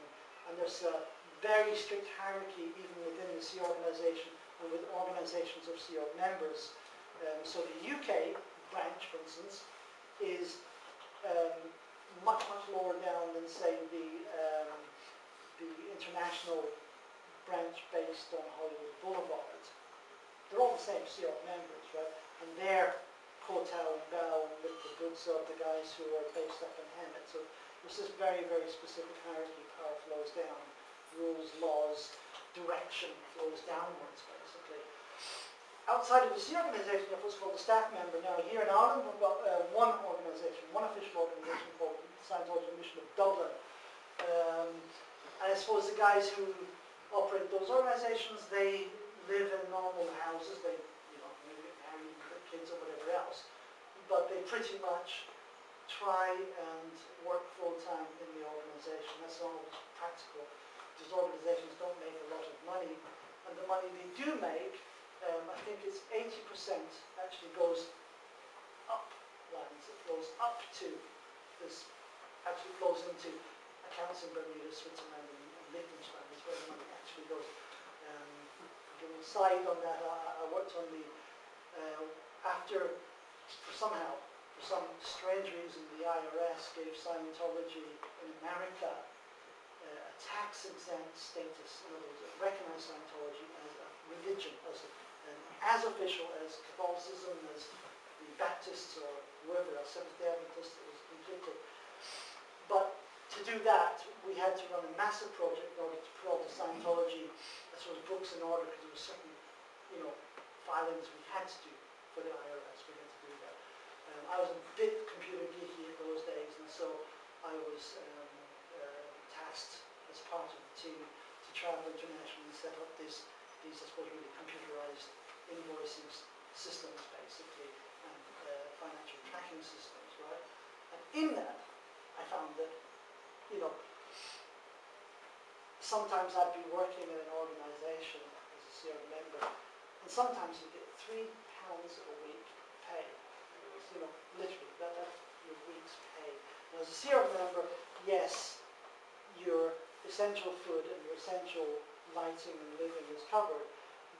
and there's a very strict hierarchy even within the Sea Organisation and with organisations of Sea Org members. Um, so the UK branch, for instance, is um, much, much lower down than, say, the, um, the international branch based on Hollywood Boulevard. They're all the same Org members, right? And they're Kotal and Bell and goods of the guys who are based up in Hemet. So there's this very, very specific hierarchy. Power flows down. Rules, laws, direction flows downwards, basically. Outside of the Sea Organisation, there's what's called the staff member. Now, here in Ireland, we've got uh, one organisation, one official organisation called the Scientology Mission of Dublin. Um, and I suppose the guys who operate those organisations, they live in normal houses. They, you know, married, kids or whatever else. But they pretty much try and work full time in the organisation. That's always practical. These organisations don't make a lot of money, and the money they do make, um, I think it's 80% actually goes up lines. It goes up to this, actually flows into accounts in Bermuda, Switzerland, and, and Liechtenstein. Is where the money actually goes. Aside on that, I, I worked on the uh, after somehow for some strange reason, the IRS gave Scientology in America uh, a tax exempt status. In other words, it recognized Scientology as a religion, as, a, as official as Catholicism, as the Baptists or whoever else, Seventh day Adventists, it was completely. To do that, we had to run a massive project in order to put all the Scientology, well as books in order, because there were certain, you know, filings we had to do for the IRS. We had to do that. Um, I was a bit computer geeky in those days, and so I was um, uh, tasked as part of the team to Travel International and set up this, these, I suppose, really computerized invoicing systems, basically, and uh, financial tracking systems, right? And in that, I found that, you know, sometimes I'd be working in an organization as a Sea Org member, and sometimes you get three pounds a week pay. You know, literally, that, that's your week's pay. Now, as a Sea Org member, yes, your essential food and your essential lighting and living is covered,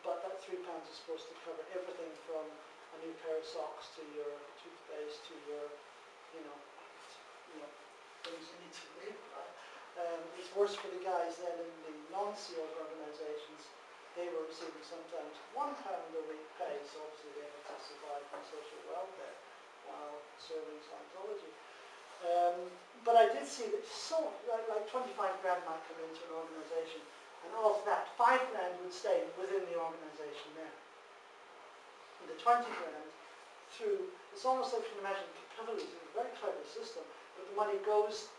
but that three pounds is supposed to cover everything from a new pair of socks to your toothpaste to your, you know, you know, Um, it's worse for the guys than in the non-CEOs organisations. They were receiving sometimes one pound a week pay, so obviously they had to survive on social welfare while serving Scientology. Um, but I did see that so, like, like 25 grand might come into an organisation, and of that, 5 grand would stay within the organisation there. And the 20 grand through, it's almost like you can imagine capitalism, a very clever system, but the money goes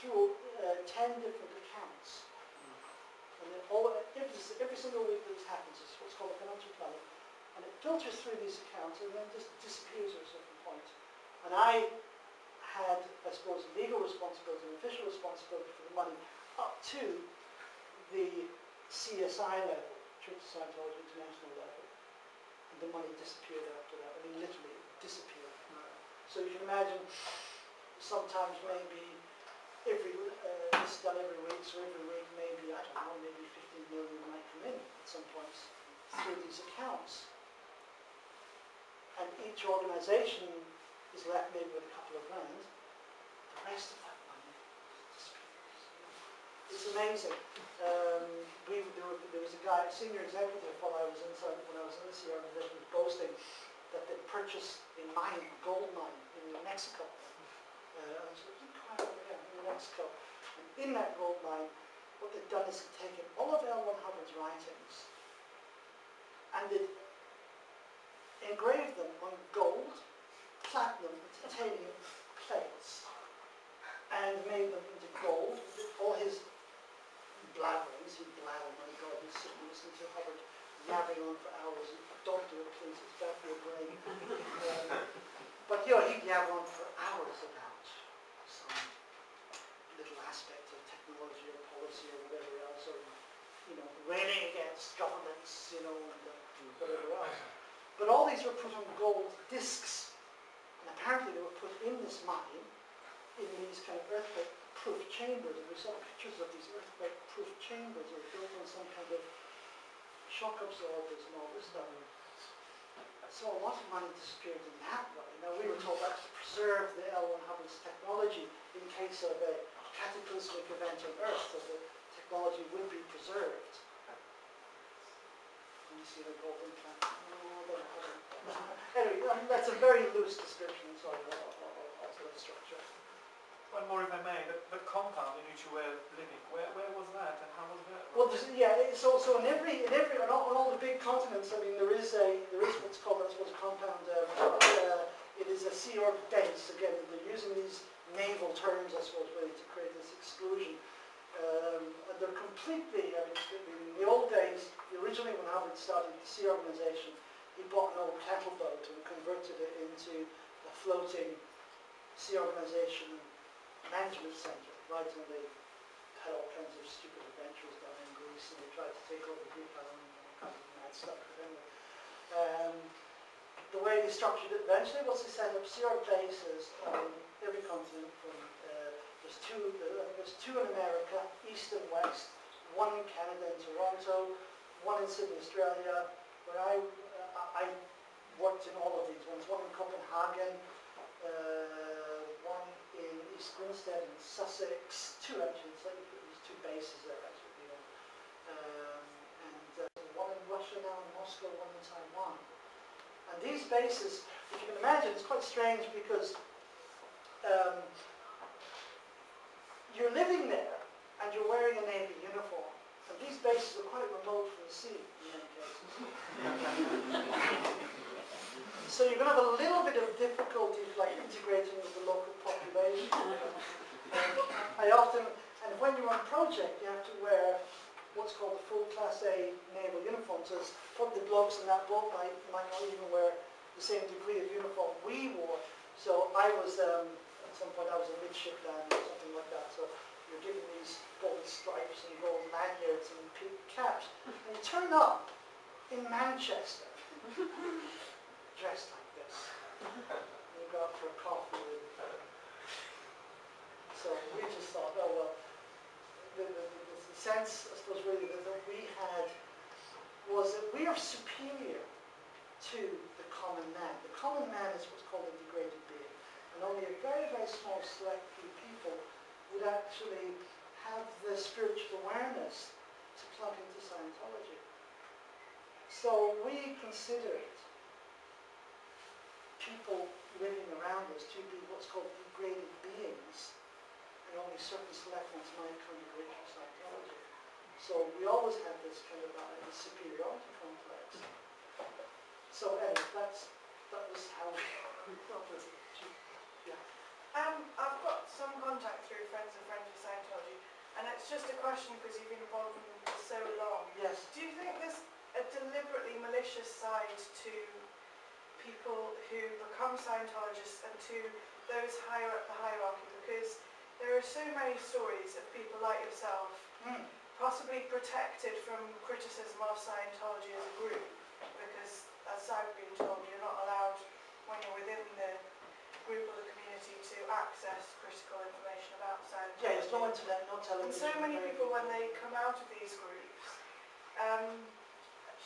through uh, 10 different accounts. And then all, every, every single week this happens, it's what's called a financial planning, and it filters through these accounts and then just disappears at a certain point. And I had, I suppose, legal responsibility and official responsibility for the money up to the CSI level, Church of Scientology International level. And the money disappeared after that. I mean, literally it disappeared. So you can imagine sometimes maybe every, uh, this done every week, so every week maybe, I don't know, maybe 15 million might come in at some points through these accounts. And each organisation is left maybe with a couple of grand. The rest of that money. It's amazing. Um, we, there, were, there was a guy, a senior executive while I was inside, when I was in this organisation, was boasting that they purchased a mine, a gold mine in New Mexico. Uh, I was like, "Quite over here in New And in that gold mine, what they've done is taken all of L. Ron Hubbard's writings and they've engraved them on gold, platinum, titanium plates and made them into gold. All his blabberings, he blabbered, my God, he's sitting listening to Hubbard yabbering on for hours. Don't do it, please, it's bad for your brain. [LAUGHS] Um, but, you know, he'd yabber on for hours about some little aspect of technology or policy or whatever else, or, you know, railing against governments, you know, and uh, whatever else. But all these were put on gold discs, and apparently they were put in this mine, in these kind of earthquake-proof chambers, and we saw pictures of these earthquake-proof chambers that were built on some kind of shock absorbers and all this stuff. So a lot of money disappeared in that way. Now we were told that's to preserve the L. Ron Hubbard's technology in case of a cataclysmic event on Earth, so the would be preserved. Can you see the golden planet? No, they haven't. [LAUGHS] Anyway, that's a very loose description, sorry, of, of, of the structure. One more if I may, the, the compound in which you were living, where, where was that and how was that? Well, yeah, it's also in every, in every, on all, on all the big continents, I mean, there is a, there is what's called, I suppose, a compound, um, uh, it is a sea org base, again, they're using these naval terms, I suppose, really to create this exclusion. Um, and they're completely, I mean, in the old days, originally when Hubbard started the sea organization, he bought an old cattle boat and converted it into a floating sea organization management center, right, and they had all kinds of stupid adventures down in Greece, and they tried to take over Greek island and all kinds of mad stuff. Anyway, um, the way they structured it eventually was to set up Sea Org bases on every continent. From there's two, two in America, east and west, one in Canada in Toronto, one in Sydney, Australia, where I uh, I worked in all of these ones. One in Copenhagen. Uh, one in East Grinstead in Sussex, two actually, like there's two bases there actually, you know. Um, and uh, one in Russia now in Moscow, one in Taiwan. And these bases, if you can imagine, it's quite strange because um, you're living there and you're wearing a Navy uniform. And these bases are quite remote from the sea in many cases. [LAUGHS] So you're going to have a little bit of difficulty like integrating with the local population. I often, and when you're on project, you have to wear what's called the full Class A naval uniform. So it's probably the blokes in that boat might, might not even wear the same degree of uniform we wore. So I was, um, at some point I was a midshipman or something that. So you're given these golden stripes and gold lanyards and pink caps. And you turn up in Manchester [LAUGHS] dressed like this. And you go out for a coffee with uh, so we just thought, oh well, the, the, the, the sense, I suppose really that, that we had was that we are superior to the common man. The common man is what's called a degraded being. And only a very, very small select few would actually have the spiritual awareness to plug into Scientology. So we considered people living around us to be what's called degraded beings, and only certain select ones might congregate in Scientology. So we always had this kind of uh, superiority complex. So anyway, that's, that was how [LAUGHS] we thought this. Um, I've got some contact through Friends of Friends of Scientology, and it's just a question because you've been involved in it for so long. Yes, Do you think there's a deliberately malicious side to people who become Scientologists and to those higher up the hierarchy? Because there are so many stories of people like yourself Hmm. possibly protected from criticism of Scientology as a group, because as I've been told, you're not allowed when you're within the group or the community to access critical information about Scientology. yeah, there's no internet, no And so many people, when they come out of these groups, um,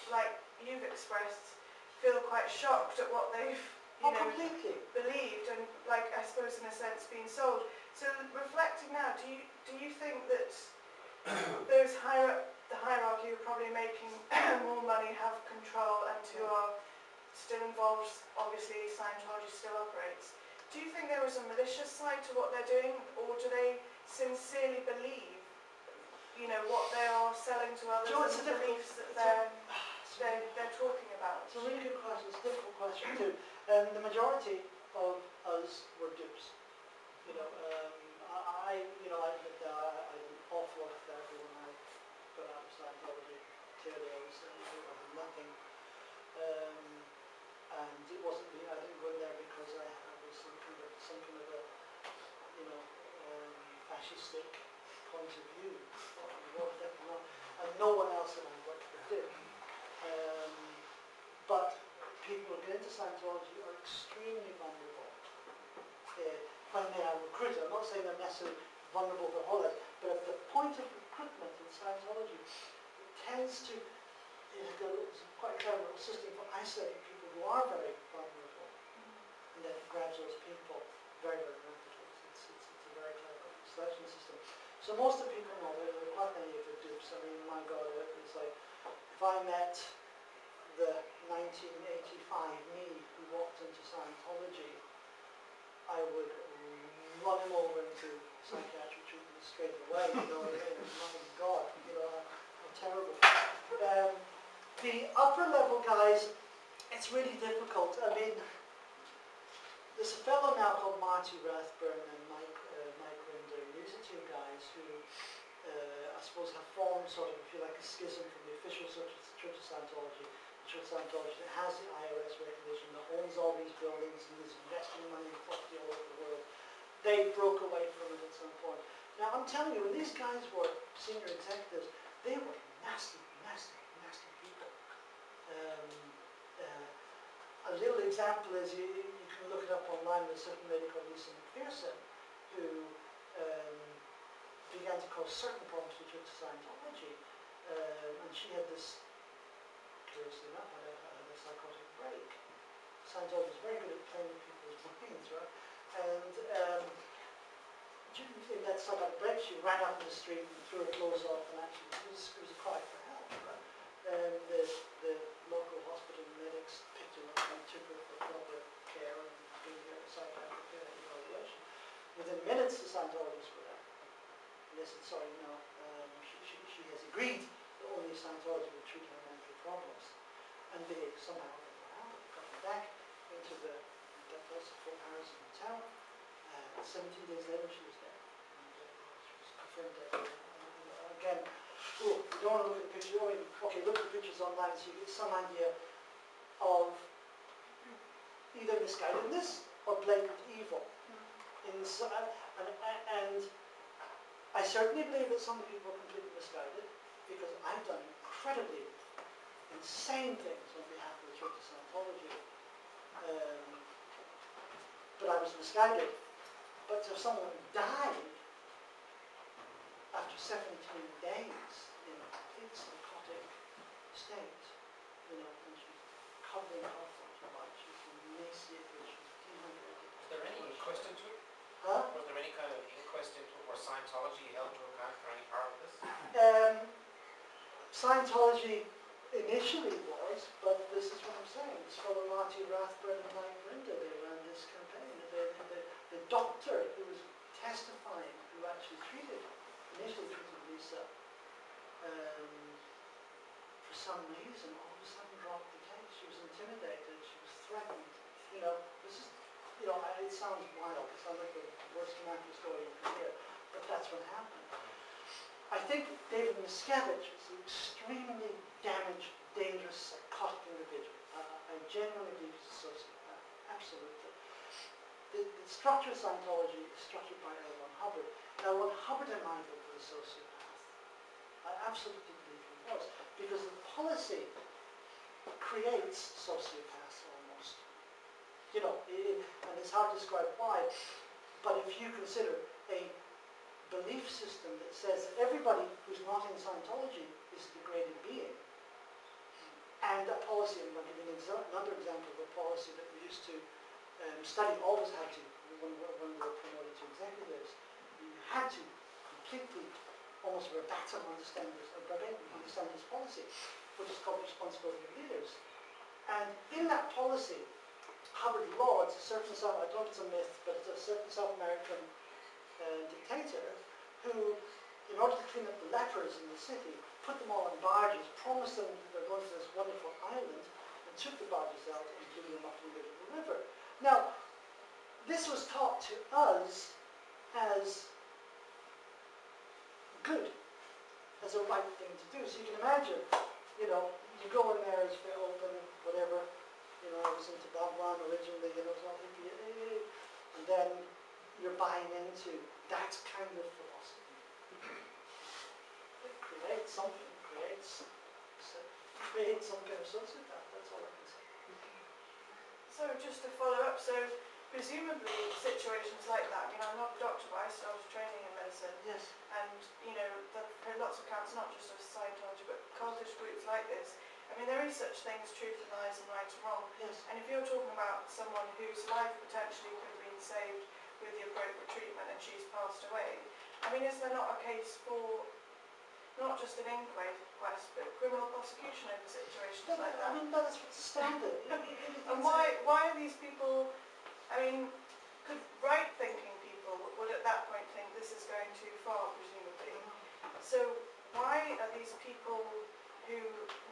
like you've expressed, feel quite shocked at what they've, you Oh, know, completely. believed and, like, I suppose in a sense, been sold. So reflecting now, do you do you think that [COUGHS] those higher the hierarchy are probably making [COUGHS] more money, have control, and who are still involved? Obviously, Scientology still operates. Do you think there is a malicious side to what they're doing, or do they sincerely believe, you know, what they are selling to others you know, and the beliefs that they're, [SIGHS] they're, they're talking about? It's a really good question. It's a difficult question too. Um, the majority of us were dupes. You know, um, I, you know, I admit that I, I had an awful lot of therapy when I got out of Scientology. Clearly, I was, I had nothing. Um, and it wasn't me. I didn't go in there because I, was kind of a, you know, um, fascistic point of view. And no one else that I worked with did. Um, but people who get into Scientology are extremely vulnerable. Uh, when they are recruited, I'm not saying they're necessarily vulnerable to all that, but at the point of recruitment in Scientology, it tends to, it's quite a clever system for isolating people who are very vulnerable, and then it grabs those people very. It's, it's, it's a very clever selection system. So most of the people know there there are quite many of the dupes. I mean, my God, it's like if I met the 1985 me who walked into Scientology, I would run him over into psychiatric treatment straight away. You know, my God, you know, how terrible. Um, the upper level guys, it's really difficult. I mean, there's a fellow now called Marty Rathbun and Mike, uh, Mike Rinder. These are two guys who, uh, I suppose, have formed sort of, if you like, a schism from the official Church of, Church of Scientology, the Church of Scientology that has the IRS recognition, that owns all these buildings and is investing money in property all over the world. They broke away from it at some point. Now, I'm telling you, when these guys were senior executives, they were nasty, nasty, nasty people. Um, uh, a little example is you can look it up online. There's a certain lady called Lisa McPherson who um, began to cause certain problems to Church Scientology, um, and she had this, curiously enough, had a, had a psychotic break. Scientology is very good at playing with people's [LAUGHS] minds, right? And um, in that psychotic break, she ran up the street and threw her clothes off, and actually it was, was a cry for help. Right? The local hospital medics picked her up and took her for proper care and gave her a psychiatric evaluation. Within minutes, the Scientologists were there. And they said, sorry, no, um, she, she, she has agreed that only Scientology will treat her mental problems. And they somehow got her back into the, that was Fort Harrison Hotel. Uh, 17 days later, she was there. And, uh, she was confirmed dead. Uh, again, oh, we don't want to look at the picture, oh, okay, look at the pictures online so you get some idea of either misguidedness or blatant evil. In so, and, and I certainly believe that some people are completely misguided because I've done incredibly insane things on behalf of the Church of Scientology. Um, but I was misguided. But someone died after 17 days in a complete psychotic state, you know, and she's covered in conflict, like she's emaciated, she's dehydrated. Was there any inquest into it? Huh? Was there any kind of inquest into it where Scientology held to account for any part of this? Um, Scientology initially was, but this is what I'm saying. This fellow Marty Rathbun and Mike Rinder, they ran this campaign. The, the, the doctor who was testifying, who actually treated, initially treated Lisa, um, for some reason, all of a sudden dropped the case. She was intimidated. She was threatened. You know, this is, you know, it sounds wild. It sounds like the worst mafia story you can hear, but that's what happened. I think David Miscavige was an extremely damaged, dangerous, psychotic individual. Uh, I genuinely believe he's a sociopath. Absolutely. The, the structure of Scientology is structured by L. Ron Hubbard. L. Ron Hubbard my book was a sociopath. I absolutely believe he was. Because the policy creates sociopaths. You know, and it's hard to describe why, but if you consider a belief system that says that everybody who's not in Scientology is a degraded being. And a policy, and I'll give you an exa- another example of a policy that we used to um, study, always had to, when, when we were promoted to executives, you had to completely, almost verbatim understand this, uh, understand this policy, which is called responsibility of leaders. And in that policy, Hubbard lauds a certain South, I don't it's a myth, but it's a certain South American uh, dictator who, in order to clean up the lepers in the city, put them all on barges, promised them that they're going to this wonderful island, and took the barges out and blew them up in the middle of the river. Now, this was taught to us as good, as a right thing to do. So you can imagine, you know, you go in there it's very open, whatever, you know, I was into Babylon originally, you know, it's all hippie, eh, and then you're buying into that kind of philosophy. It creates something, it creates, creates some kind of sociopath, that's all I can say. So just to follow up, so presumably situations like that, I mean, I'm not a doctor, but I started training in medicine, Yes. and, you know, there are lots of accounts, not just of Scientology, but cultish groups like this. I mean, there is such things, truth and lies and right and wrong, Yes. and if you're talking about someone whose life potentially could have been saved with the appropriate treatment and she's passed away, I mean, is there not a case for not just an inquest, but criminal prosecution over situations No, like I that? mean, that's standard. [LAUGHS] And why, why are these people, I mean, could right-thinking people would at that point think this is going too far, presumably. Mm-hmm. So why are these people who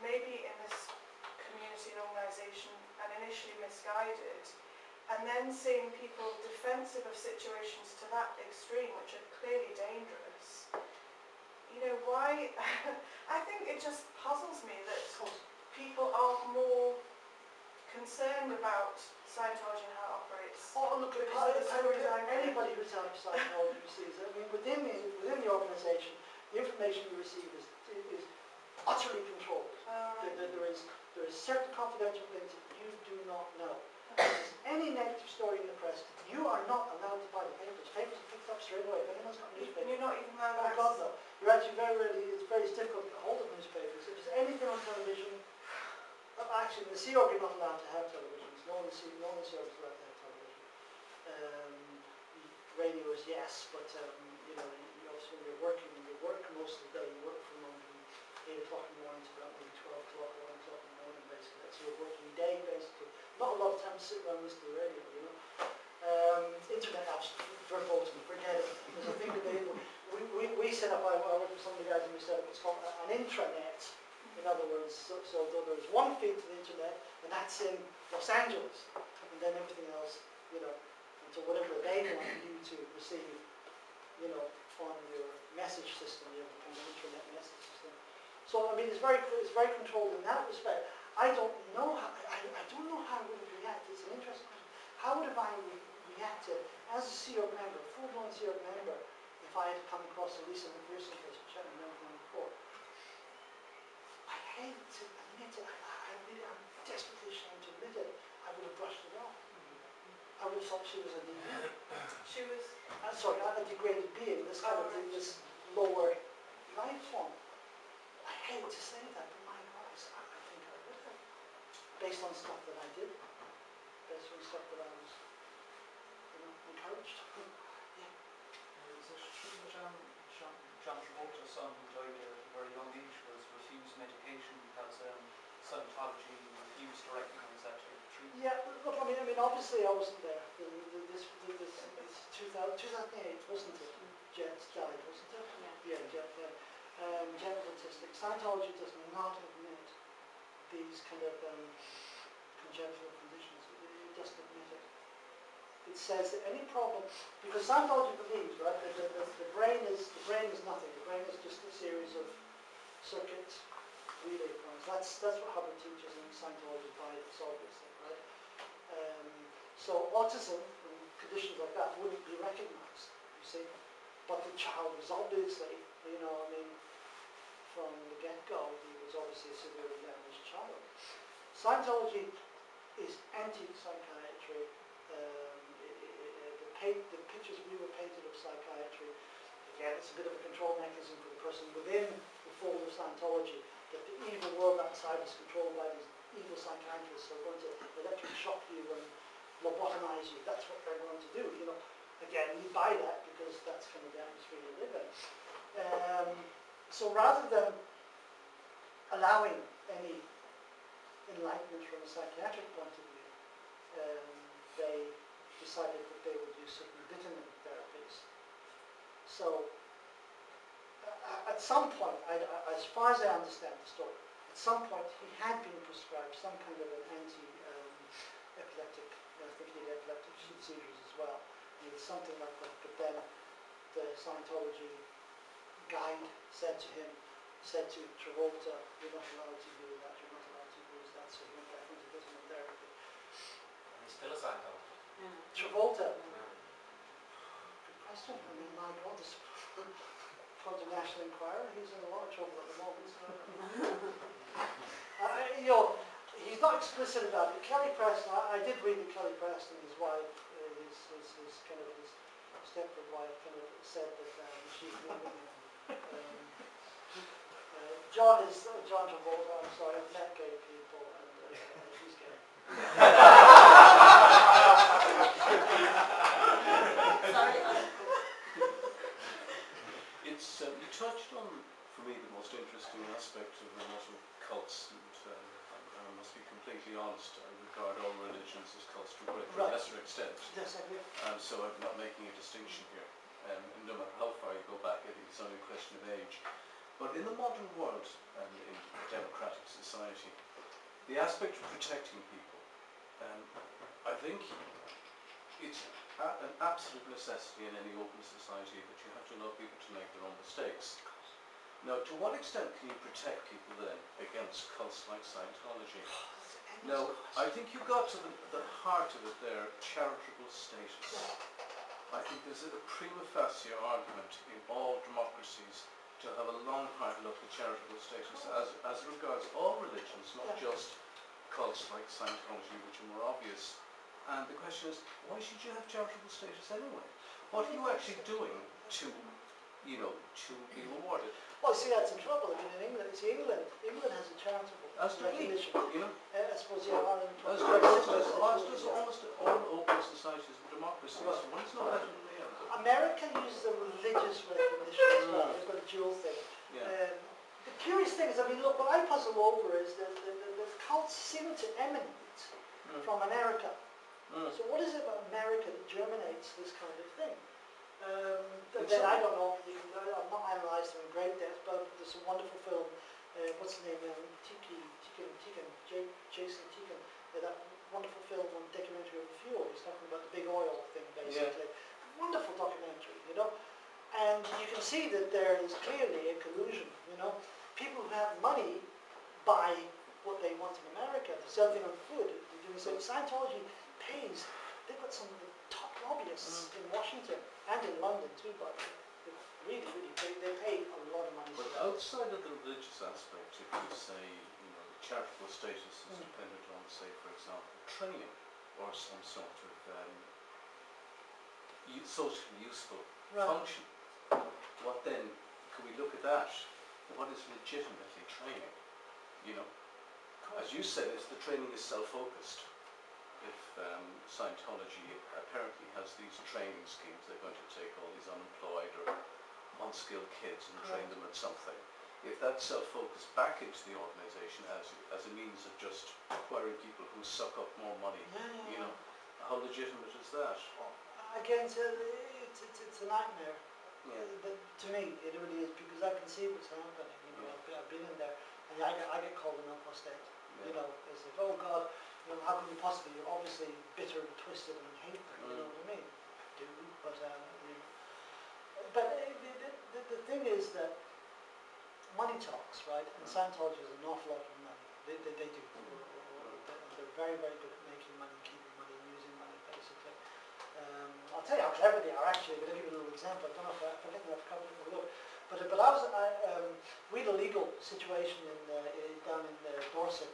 may be in this community and organisation and initially misguided, and then seeing people defensive of situations to that extreme, which are clearly dangerous, you know, why, [LAUGHS] I think it just puzzles me that people are more concerned about Scientology and how it operates. Oh, look, Because I- of the I- I've anybody who's out of Scientology receives it. I mean, within the, within the organisation, the information you receive is, is utterly controlled. Um, There, there- there is, there is certain confidential things that you do not know. If there's any negative story in the press, you are not allowed to buy the papers. Papers are picked up straight away. If anyone's got a newspaper, you're not even allowed oh. God no. You're actually very rarely, it's very difficult to hold of newspapers. If there's anything on television, uh, actually the Sea Org are not allowed to have televisions. No one Sea, no one in the Sea Org is allowed to have television. Um, radio is yes, but um, you know, you, obviously when you're working, you work most of the day, you work from 8 o'clock in the morning to about maybe 12 o'clock 1 o'clock in the morning basically. That's your working day basically. Not a lot of time to sit around and listen to the radio, you know. Um, internet apps, verboten, forget it. There's a thing that they, we, we, we set up, I, I work with some of the guys and we set up what's called an intranet. In other words, so, so there's one feed to the internet and that's in Los Angeles. And then everything else, you know, into whatever they want you to receive, you know, on your message system, your intranet message. So I mean, it's very, it's very controlled in that respect. I don't know how, I, I don't know how I would have reacted, it's an interesting question. How would have I re- reacted as a Sea Org member, a full-blown Sea Org member, if I had come across a Lisa McPherson case, which I remember from before? I hate to admit it, I, I really, I'm desperately ashamed to admit it, I would have brushed it off. I would have thought she was a demon. She was, I'm sorry, not a degraded being, this kind of, Oh, right. this lower life form. I hate to say that, but my gosh, I, I think I would have, based on stuff that I did, based on stuff that I was, you know, encouraged. Is it true that um, John, John Travolta's son who died at a very young age was refused medication because um, Scientology refused to recognise that type of treatment? Yeah, look, I mean, I mean, obviously I wasn't there. The- the- This, this, this 2000 2008, wasn't it? Jett's died, wasn't it? Yeah, Jett, yeah. Um, autistic. Scientology does not admit these kind of um, congenital conditions. It, it doesn't admit it. It says that any problem, because Scientology believes, right, that the, the, the brain is the brain is nothing. The brain is just a series of circuits, relay points. That's that's what Hubbard teaches in Scientology bias, obviously, right? Um, so autism and conditions like that wouldn't be recognised, you see. But the child is obviously, you know, I mean, from the get-go, he was obviously a severely damaged child. Scientology is anti-psychiatry. Um, the, paint, the pictures we were painted of psychiatry, again, it's a bit of a control mechanism for the person within the fold of Scientology, that the evil world outside is controlled by these evil psychiatrists who are going to electric shock you and lobotomize you. That's what they're going to do, you know. Again, we buy that because that's kind of the atmosphere you live in. Um, so rather than allowing any enlightenment from a psychiatric point of view, um, they decided that they would use certain vitamin therapies. So uh, at some point, I, I- as far as I understand the story, at some point he had been prescribed some kind of an anti-epileptic, I think he had epileptic seizures as well. Something like that, but then the Scientology guide said to him, said to Travolta, you're not allowed to do that, you're not allowed to use that, so he went back into vitamin therapy. He's still a Scientologist. Travolta, good question, I mean, my God, this, [LAUGHS] from the National Enquirer, he's in a lot of trouble at the moment. so- Uh, [LAUGHS] you know, he's not explicit about it. Kelly Preston, I, I did read that Kelly Preston, his wife, uh, his, his, his kind of his stepford wife, kind of said that um, she's leaving him. Um, uh, John is uh, John Travolta. I'm sorry, I've met gay people, and uh, he's gay. [LAUGHS] It's, um, you touched on, for me, the most interesting aspect of the of cults, and um, I, I must be completely honest, I regard all religions as cults to a greater Right. lesser extent, Yes, I agree. and so I'm not making a distinction here. Um, and no matter how far you go back, I think it's only a question of age. But in the modern world, and in democratic society, the aspect of protecting people, um, I think it's a- an absolute necessity in any open society that you have to allow people to make their own mistakes. Now, to what extent can you protect people then against cults like Scientology? [SIGHS] Now, I think you got to the, the heart of it there, charitable status. I think there's a prima facie argument in all democracies to have a long hard look at charitable status as, as regards all religions, not Yeah. just cults like Scientology, which are more obvious. And the question is, why should you have charitable status anyway? What are you actually doing to, you know, to be rewarded? Well, see, that's in trouble. I mean, in England, it's England. England has a charitable we, recognition. you know, Uh, I suppose, yeah, Ireland. do Brexit almost, was- as does almost all open societies with democracies. Why is not that in the end? America uses a religious recognition as well. They've got a dual thing. Yeah. Um, the curious thing is, I mean, look, what I puzzle over is that the, the, the cults seem to emanate Mm. from America. Mm. So what is it about America that germinates this kind of thing? Um, but It's then a- I don't know, you can, I- I've not analysed them in great depth, but there's a wonderful film, uh, what's the name, um, Tiki, Tikin, Tikin, J- Jason Tikin, uh, that wonderful film on documentary of the fuel, he's talking about the big oil thing basically. Wonderful documentary, you know, and you can see that there is clearly a collusion, you know. people who have money buy what they want in America. They sell things on food. So. Scientology pays. They've got some of the top lobbyists in Washington and in London too, by the way. Really, really, they, they pay a lot of money. But outside of the religious aspect, if you say, you know, the charitable status is Mm. dependent on, say, for example, training or some sort of um, socially useful Right. function, what then, can we look at that? What is legitimately training? You know, as you said, it's the training is self-focused. If um, Scientology apparently has these training schemes, they're going to take all these unemployed or unskilled kids and train them at something. If that's self-focused back into the organisation as, as a means of just acquiring people who suck up more money, Yeah, yeah, you know, how legitimate is that? Again, it's, it's, it's, a nightmare. Uh, But to me, it really is because I can see what's happening. You know, I've been, I've been in there, and I get, I get called an apostate. You know, it's like, oh God, know, how can you possibly? You're obviously bitter and twisted and hateful. You know what I mean? Do but um, you know. but uh, the, the, the, thing is that money talks, right? And. Scientology has an awful lot of money. They, they, they do. They're very, very good at making money, keeping money, and using money, basically. Um, I'll tell you how clever they are actually. I'm going to give you a little example. I don't know if I, if I didn't have covered it in the look. But, but I was, I, um, we had a legal situation in, uh, in, down in uh, Dorset,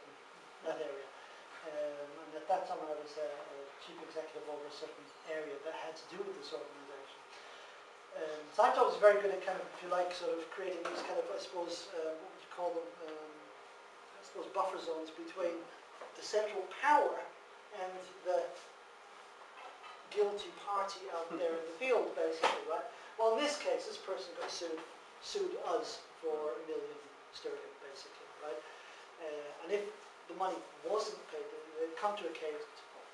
that area. Um, and at that time I was uh, a chief executive over a certain area that had to do with this organisation. Um, Scientology is very good at kind of, if you like, sort of creating these kind of, I suppose, uh, what would you call them, um, I suppose buffer zones between the central power and the guilty party out there in the field, basically, right? Well, in this case, this person got sued, sued us for a million sterling, basically, right? Uh, and if the money wasn't paid, they come to a case,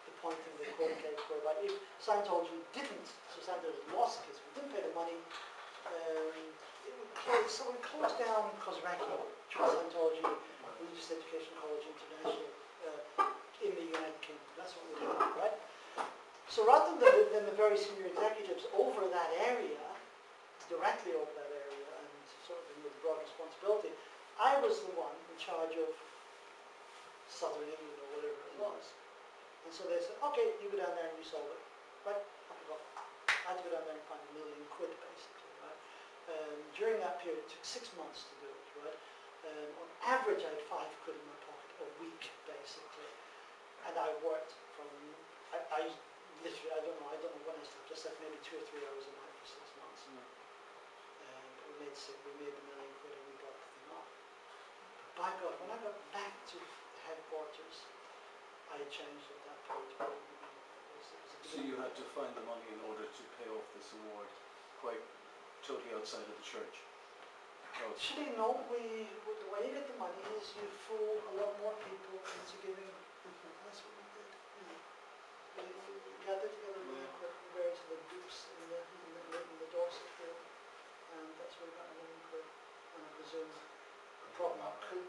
the point in the court case whereby if Scientology didn't, so Scientology lost the case, we didn't pay the money, um, it would close, so we closed down Kozraki, which was Scientology Religious Education College International uh, in the United Kingdom. That's what we did, right? So rather than the, than the very senior executives over that area, directly over that area, and sort of with broad responsibility, I was the one in charge of Southern England or whatever it was. And so they said, okay, you go down there and you solve it. Right? Off we go. I had to go down there and find a million quid, basically, right? Um, during that period, it took six months to do it, right? Um, on average, I had five quid in my pocket a week, basically. And I worked from, I, I literally, I don't know, I don't know when I started, just like maybe two or three hours a night for six months. And we made, we made the million quid and we got the thing off. But by God, when I got back to headquarters, I changed at that point. It was- it was So you had to find the money in order to pay off this award, quite totally outside of the church. Oh, Actually, no, we, the way you get the money is you fool a lot more people into giving, that's what we did. We, we gathered together the Yeah. various of the groups in the, in the, in the Dorset field, and that's where we got the money quid. And I presume the problem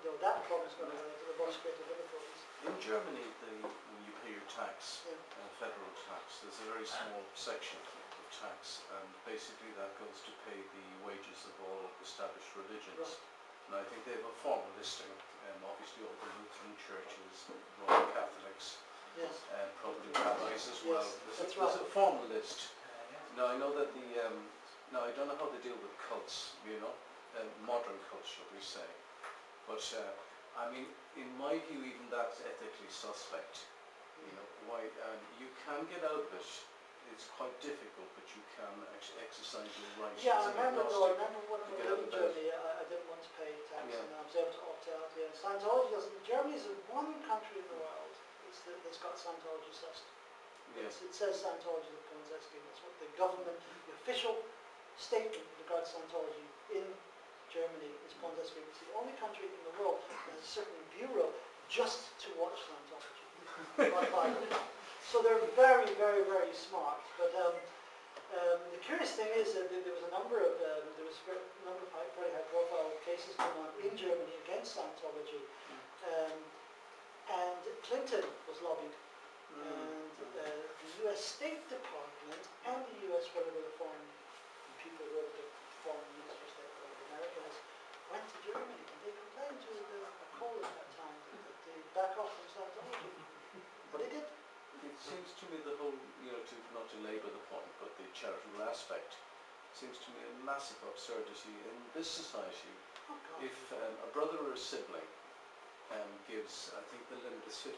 though, that problem's gone away to the most creative other problems. In Germany, the, when you pay your tax, Yeah. uh, federal tax, there's a very small section of tax, and basically that goes to pay the wages of all established religions. Right. And I think they have a formal listing, um, obviously all the Lutheran churches, Roman Catholics, Yes, and probably rabbis as well. Yes, There's, a, there's a formal list. Now I know that the, um, now I don't know how they deal with cults, you know, uh, modern cults, shall we say. But uh, I mean, in my view, even that's ethically suspect. You know, why? Um, you can get out of it. It's quite difficult, but you can actually exercise your rights. Yeah, I remember though, I remember when to we get were out in. Germany, I, I didn't want to pay tax Yeah. and I was able to opt out, yeah. Scientology doesn't, Germany is the one country in the world that's, that's got Scientology assessed. Yes. It says Scientology is a Ponzi scheme, that's what the government, the official statement with to Scientology in Germany is scheme. It's the only country in the world that has a certain bureau just to watch Scientology. Not by them. [LAUGHS] So they're very, very, very smart, but um, um, the curious thing is that there was a number of um, there was a number of high, very high profile cases going on in Germany against Scientology, um, and Clinton was lobbied, and uh, the U.S. State Department and the U.S. whatever the foreign people who are the foreign was went to Germany and they complained to the, call at that time that they back off from Scientology. But they did. It seems to me the whole, you know, to, not to labour the point, but the charitable aspect seems to me a massive absurdity in this society. Oh if um, a brother or a sibling um, gives, I think the limit is 50,000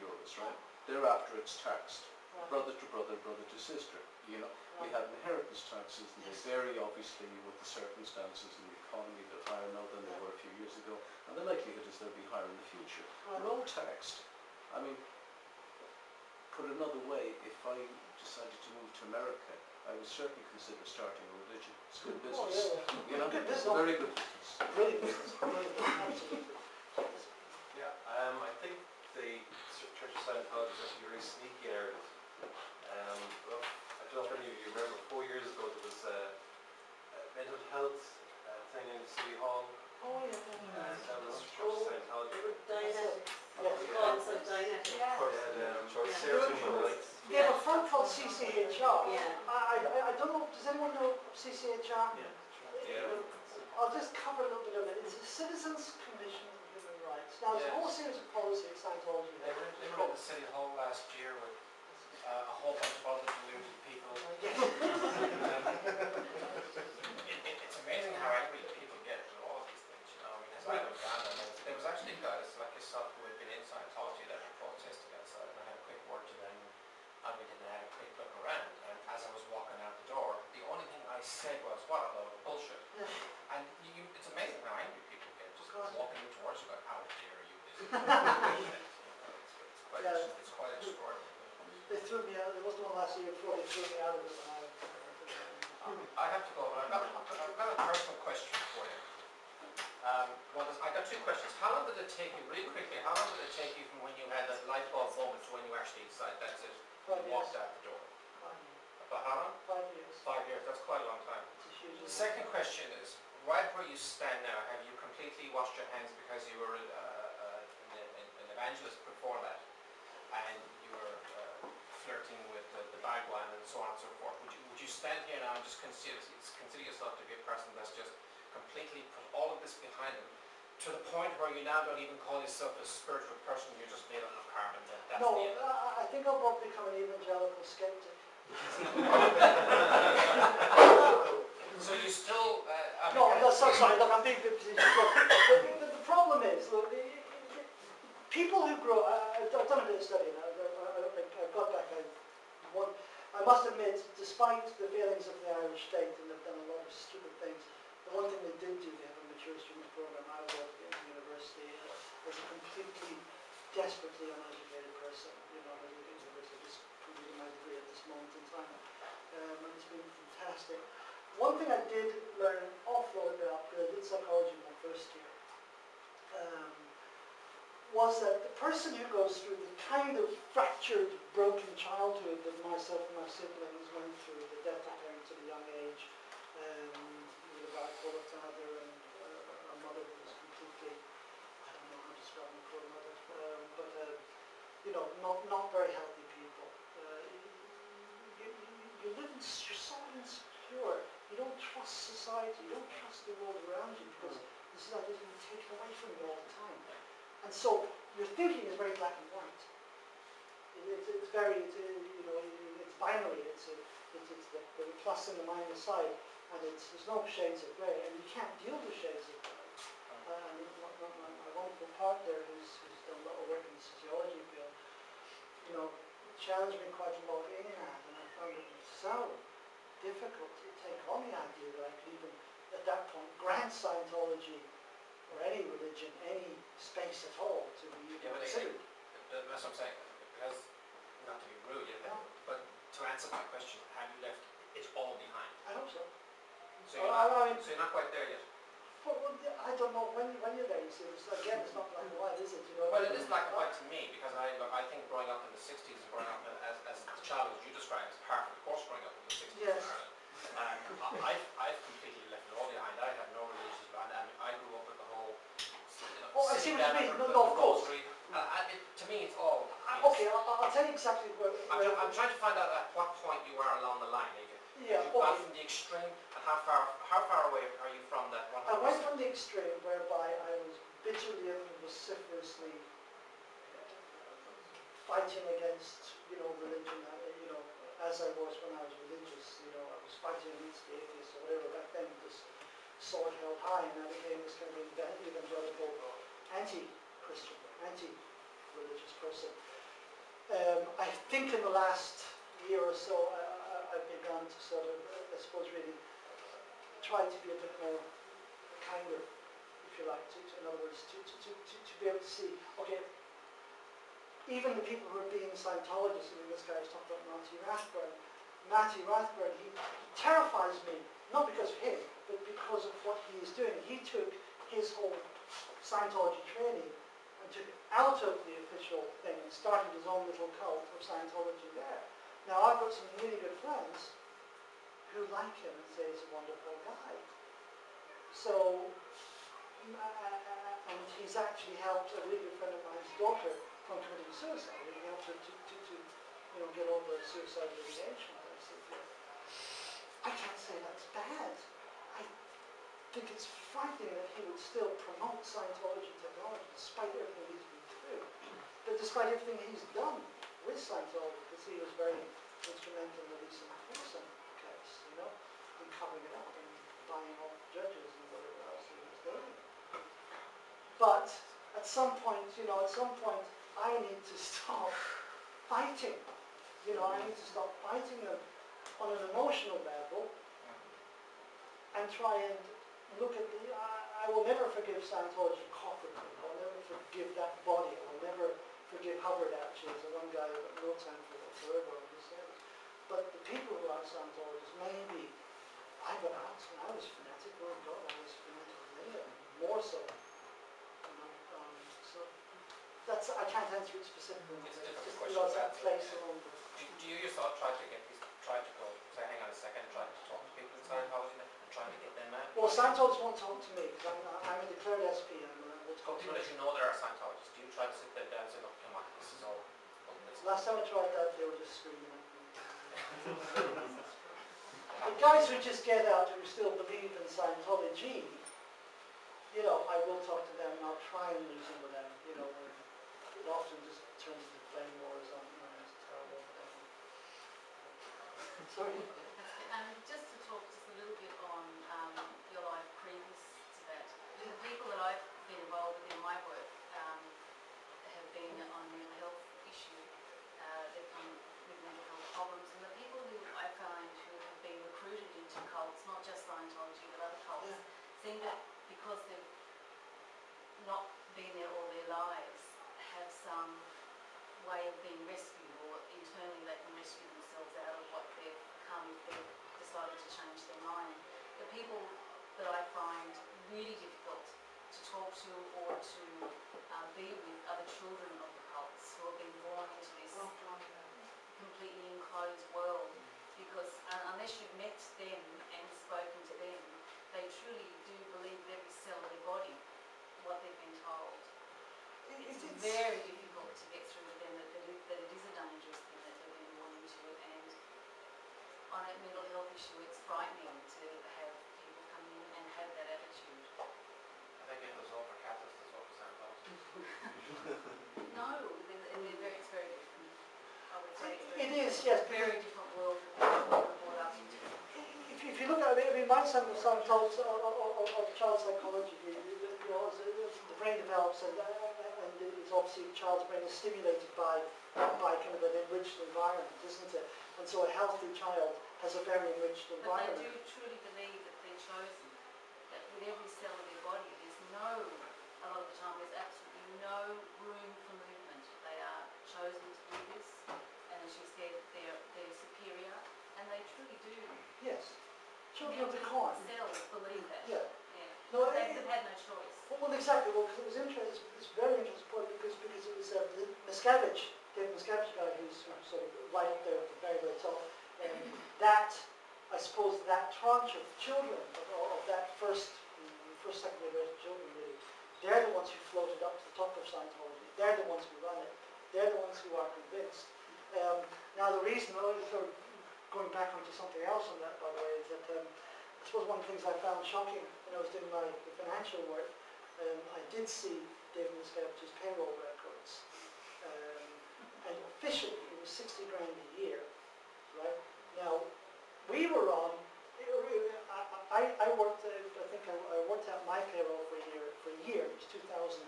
euros, right? Thereafter it's taxed, right. brother to brother, brother to sister. You know, we Right. have inheritance taxes and they Yes. vary obviously with the circumstances and the economy. They're higher now than they were a few years ago. And the likelihood is they'll be higher in the future. Right. We're taxed. I mean, put another way, if I decided to move to America, I would certainly consider starting a religion. It's good Oh, business. yeah, You know, Good it's business. very good business. Brilliant business, brilliant business. Yeah, um, I think the Church of Scientology is actually very sneaky in Ireland. Um, well, I don't know if any of you remember, four years ago there was a, a mental health uh, thing in City Hall, Oh, yeah, and that was Church of Scientology. Dianetics, Yes. called some Dianetics. Yes. Of course, um, Yeah. Sarah Tuchel, like, They have a firm called CCHR. Yeah. I, I, I don't know, does anyone know CCHR? yeah, yeah. I'll just cover a little bit of it. It's a Citizens Commission on Human Rights. Now, there's a whole series of policies Scientology They were, they were in the city hall last year with uh, a whole bunch of other deluded people. Yes. [LAUGHS] Um, it, it, it's amazing how angry people get at all of these things, you know, I was down there, and there was- there was actually guys like yourself who had been in Scientology that were protesting outside, and I had a quick word to them, and we didn't have a quick look around, and as I was walking out the door, the only thing I said was, what a load of bullshit. And you, it's amazing how angry people get, just walking towards you, like, how dare you, this [LAUGHS] is bullshit. You know, it's, it's quite, Yeah. it's quite extraordinary. They threw me out, there wasn't one last year before they threw me out of it. when I- I have to go, but I've got, I've got a personal question for you. Um, well, I got two questions. How long did it take you, really quickly, how long did it take you from when you had that light bulb moment to when you actually decided that's it, years. walked out the door? Five About how long? Five years. Five years, that's quite a long time. It's a huge. The second question is, right where you stand now, have you completely washed your hands because you were uh, uh, an, an an evangelist before that, and you were flirting with the, the Bhagwan and so on and so forth? Would you, would you stand here now and just consider, consider yourself to be a person that's just completely put all of this behind him, to the point where you now don't even call yourself a spiritual person, you're just made up of carbon, that that's No? I, I think I'll probably become an evangelical skeptic. [LAUGHS] So you still, uh, No, no, sorry, sorry, look, I'm being a bit facetious. Look, the, the, the problem is, look, the, people who grow, I, I've done a bit of study now, got one, I must admit, despite the failings of the Irish state, and they've done a lot of stupid things, the one thing they did do, they have a mature students program, I was at the university, as a completely, desperately uneducated person, you know, I was at university, just completing my degree at this moment in time, um, and it's been fantastic. One thing I did learn an awful lot about, because I did psychology in my first year, um, was that the person who goes through the kind of fractured, broken childhood that myself and my siblings went through, the death of parents at a young age, um, with a bipolar father and uh, a mother who was completely, I don't know how to describe my poor mother, um, but, uh, you know, not, not very healthy people. Uh, you, you, you live in, you're so insecure. You don't trust society. You don't trust the world around you because this is like taken away from you all the time. And so your thinking is very black and white. It, it's, it's very, it's, you know, it- it's binary. It's, a, it's, it's the, the plus and the minus side, and it's, there's no shades of grey, and you can't deal with shades of grey. Uh, and my, my, my, my wonderful partner, who's, who's done a lot of work in the sociology field, you know, challenged me quite a lot in that, and I found it so difficult to take on the idea that I could even, at that point, grant Scientology or any religion any space at all to be Yeah, but they- considered. That's what I'm saying, because, not to be rude, you know, but to answer my question, have you left it all behind? I hope so. So you're I- not, I mean, so you're not quite there yet? well, well, I don't know, when, when you're there, you see, it's, again, it's not black and white, is it? You know, Well, it is black and white to me, because I, look, I think growing up in the sixties and growing up as, as a child, as you described, as part of the course growing up in the sixties in Yes. Ireland. Um, I, I've, I've completely left it all behind, I have no religious, and, and I grew up with the whole, you know, Oh, I see what you mean. No, no, of course. Uh, and it, to me, it's all. I- Okay, I'll, I'll tell you exactly where, I'm, where I'm trying to find out at what point you are along the line. Yeah, you okay. from the extreme, and how far, how far away are you from that one? I went from the extreme whereby I was bitterly and vociferously uh, fighting against, you know, religion, uh, you know, as I was when I was religious, you know, I was fighting against the atheists or whatever, back then this sword held high and I became this kind of eva- evangelical, anti-Christian, anti-religious person. Um, I think in the last year or so, I, I've begun to sort of, I suppose, really try to be a bit more kinder, if you like, to, to in other words, to, to, to, to, be able to see, okay, even the people who are being Scientologists, I mean, this guy was talking about Matthew Rathbun. Matthew Rathbun, he, he terrifies me, not because of him, but because of what he is doing. He took his whole Scientology training and took out of the official thing and started his own little cult of Scientology there. Now, I've got some really good friends who like him and say he's a wonderful guy. So, mm, uh, uh, uh, uh, and he's actually helped a really good friend of mine's daughter from committing suicide. He helped her to, to, to you know, get over a suicide ideation. I can't say that's bad. I think it's frightening that he would still promote Scientology technology despite everything he's been through. But despite everything he's done with Scientology, because he was very instrumental in the Lisa McPherson case, you know, in covering it up and buying off judges and whatever else he was doing. But at some point, you know, at some point, I need to [LAUGHS] stop fighting. You know, I need to stop fighting them on an emotional level and try and look at the. I, I will never forgive Scientology corporately. I'll never forgive that body. I'll never forgive Hubbard actually as the one guy got no time for whatsoever on this area. But the people who are Scientologists, maybe I got out when I was fanatic. Oh God, I was fanatic later, more so. You know, um, so that's I can't answer it specifically. It's a Just question because that place alone. Do, do you yourself try to get these, try to go, say, hang on a second, try to talk to people in Scientology and try to get them? Well, Scientologists won't talk to me because I'm, I'm a declared SP. I'm uh, what's Go called. people that you know there are Scientologists, do you try to sit them down and say, look, come on, this is all, look, Last time I tried that, they were just screaming at me. the guys who just get out who still believe in Scientology, you know, I will talk to them and I'll try and reason with them. You know, it often just turns into flame wars on. You know, it's terrible. [LAUGHS] Sorry. Um, just to talk just a little bit on um, your life previous to that, the people that I've been involved with in my work um, have been on mental health issue. Uh, they've come with mental health problems, and the people who I find who have been recruited into cults, not just Scientology but other cults, Yeah. seem that because they've not been there all their lives, have some way of being rescued, or internally they can rescue themselves out of what they've come if they've decided to change their mind. The people that I find really difficult to talk to or to uh, be with other children of the cults who have been born into this completely enclosed world because uh, unless you've met them and spoken to them, they truly do believe every cell of their body what they've been told. It- It's it's- very difficult to get through with them that, that, it, that it is a dangerous thing that they've been born into it and on a mental health issue it's frightening to have people come in and have that attitude. I think it was all for Catholics as well as Scientology. No, they're, they're very, it's very different. I would say it's very It is, yes. a very different world from what we're brought up. If, if you look at it, I mean, my son was some told of, of, of child psychology, you you know, as, as the brain develops and, uh, and it's obviously the child's brain is stimulated by, by kind of an enriched environment, isn't it? And so a healthy child has a very enriched But they environment. do truly believe that they're chosen, that with every cell of their body, there's no, a lot of the time, there's absolutely no room for movement. They are chosen to do this, and as you said, they're, they're superior, and they truly do. Yes. Children of the corn. Cells believe that, Yeah. yeah. No, they, they've had no choice. Well, well, exactly. Well, 'cause it was interesting. It's, very interesting point because because it was um, the- Miscavige, David Miscavige guy who's sort of right up there at the very very top. And that, I suppose, that tranche of children of, of that first first second generation children really, they're the ones who floated up to the top of Scientology. They're the ones who run it. They're the ones who are convinced. Um, now the reason, oh, sort of going back onto something else on that, by the way, is that um, I suppose one of the things I found shocking when I was doing my financial work um, I did see David Miscavige's payroll records. Um, and officially, it was 60 grand a year. right? Now, we were on, I, I, worked, I think I, I worked out my payroll for a year, for a year, it was two thousand,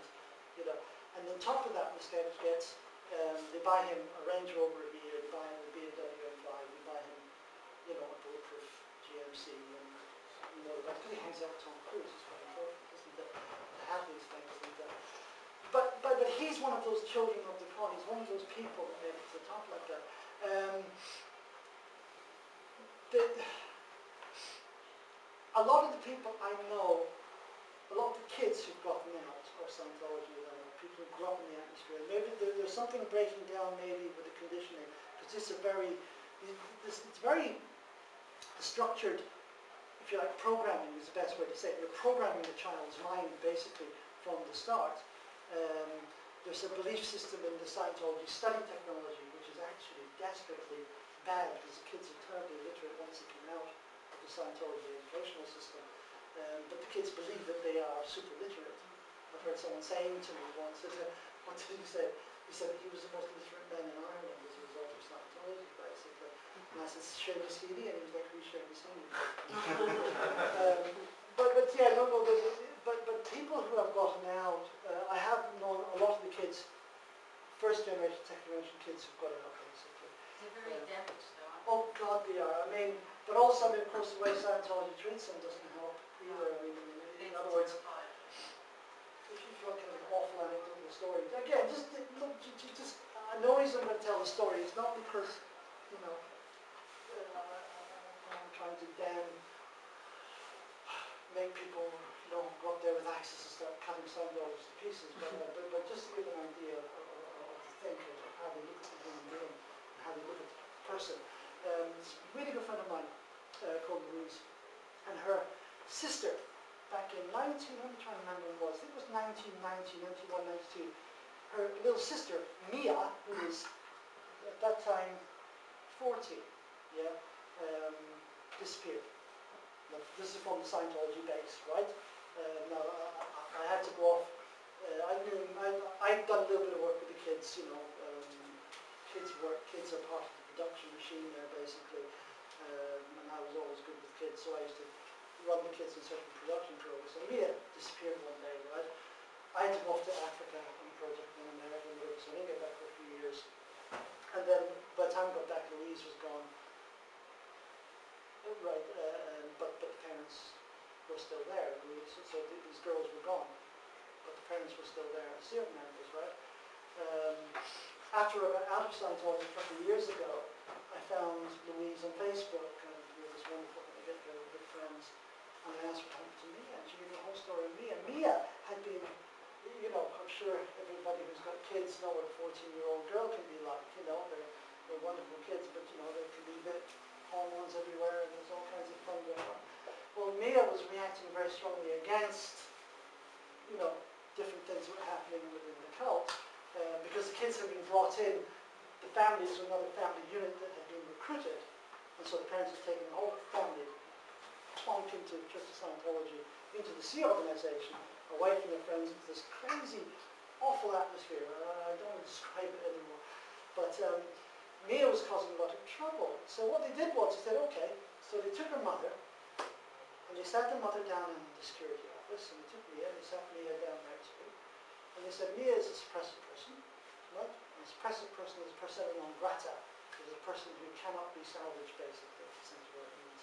you know, and on top of that, Scouts gets, um, they buy him a Range Rover every year, they buy him a BMW M5, we buy him, you know, a bulletproof GMC, and, you know, that's he hangs out Tom Cruise, it's very important, isn't it, to have these things, and, uh, but, but, but he's one of those children of the corn, he's one of those people that made it to the top like that. Um, the, a lot of the people I know, a lot of the kids who've gotten out of Scientology, people who grew up in the atmosphere, maybe there, there's something breaking down maybe with the conditioning, because is a very, this, it's very structured, if you like, programming is the best way to say it. You're programming the child's mind basically from the start. Um, there's a belief system in the Scientology study technology, which is actually desperately bad because the kids are terribly illiterate once they come out of the Scientology educational system. Um, but the kids believe that they are super literate. I've heard someone saying to me once, uh, what did he say? He said he was the most literate man in Ireland as a result of Scientology, basically. And I said, Seamus Heaney, and he was like, who's Seamus Heaney? um, but, but yeah, no, no, but, but, but people who have gotten out, uh, I have known a lot of the kids, first generation, second generation kids who've gotten out, basically. They're very Yeah. damaged though, Oh God, they are. I mean, but also, I mean, of course, the way Scientology treats them doesn't help either. I mean, they? In other words, if you feel kind of an awful anecdotal story, again, just just I know he's going to tell the story. It's not because, you know, uh, I'm trying to damn make people, you know, go up there with axes and start cutting Scientologists to pieces, but, uh, but, but just to give an idea of, of, of the think of how they look at the human being and how they look at the person. Um, a really good friend of mine uh, called Louise, and her sister, back in 19, I'm trying to remember when it was, it was 1990, 91, 92, her little sister, Mia, who was at that time 40, yeah, um, disappeared. Now, this is from the Scientology base, right? Uh, now, I, I- had to go off, uh, I knew, I, I'd done a little bit of work with the kids, you know, um, kids work, kids are part of the production machine there, basically, um, and I was always good with kids, so I used to run the kids in certain production programs. And Mia disappeared one day, right? I had to go off to Africa on a project in America, so I didn't get back for a few years. And then by the time I got back, Louise was gone. Uh, Right, uh, um, but, but the parents were still there. So so th- these girls were gone, but the parents were still there. The Sea Org members, right? Um, after I got out of Scientology a couple of years ago, I found Louise on Facebook, and we were this wonderful kind of get together with good friends. And I asked happened to Mia, and she gave me the whole story of Mia. Mia had been, you know, I'm sure everybody who's got kids know what a 14-year-old girl can be like. You know, they're, they're wonderful kids, but you know, they can be a bit hormones everywhere, and there's all kinds of fun going on. Well, Mia was reacting very strongly against, you know, different things that were happening within the cult, uh, because the kids had been brought in, the families were another family unit that had been recruited, and so the parents had taken the whole family, plonk into Church of Scientology, into the Sea organization, away from their friends, into this crazy, awful atmosphere. Uh, I don't want to describe it anymore. But um, Mia was causing a lot of trouble. So what they did was, they said, okay, so they took her mother, and they sat the mother down in the security office, and they took Mia, and they sat Mia down there too. And they said, Mia is a suppressive person, right? And a suppressive person is a persona non grata, is a person who cannot be salvaged, basically, essentially what it means.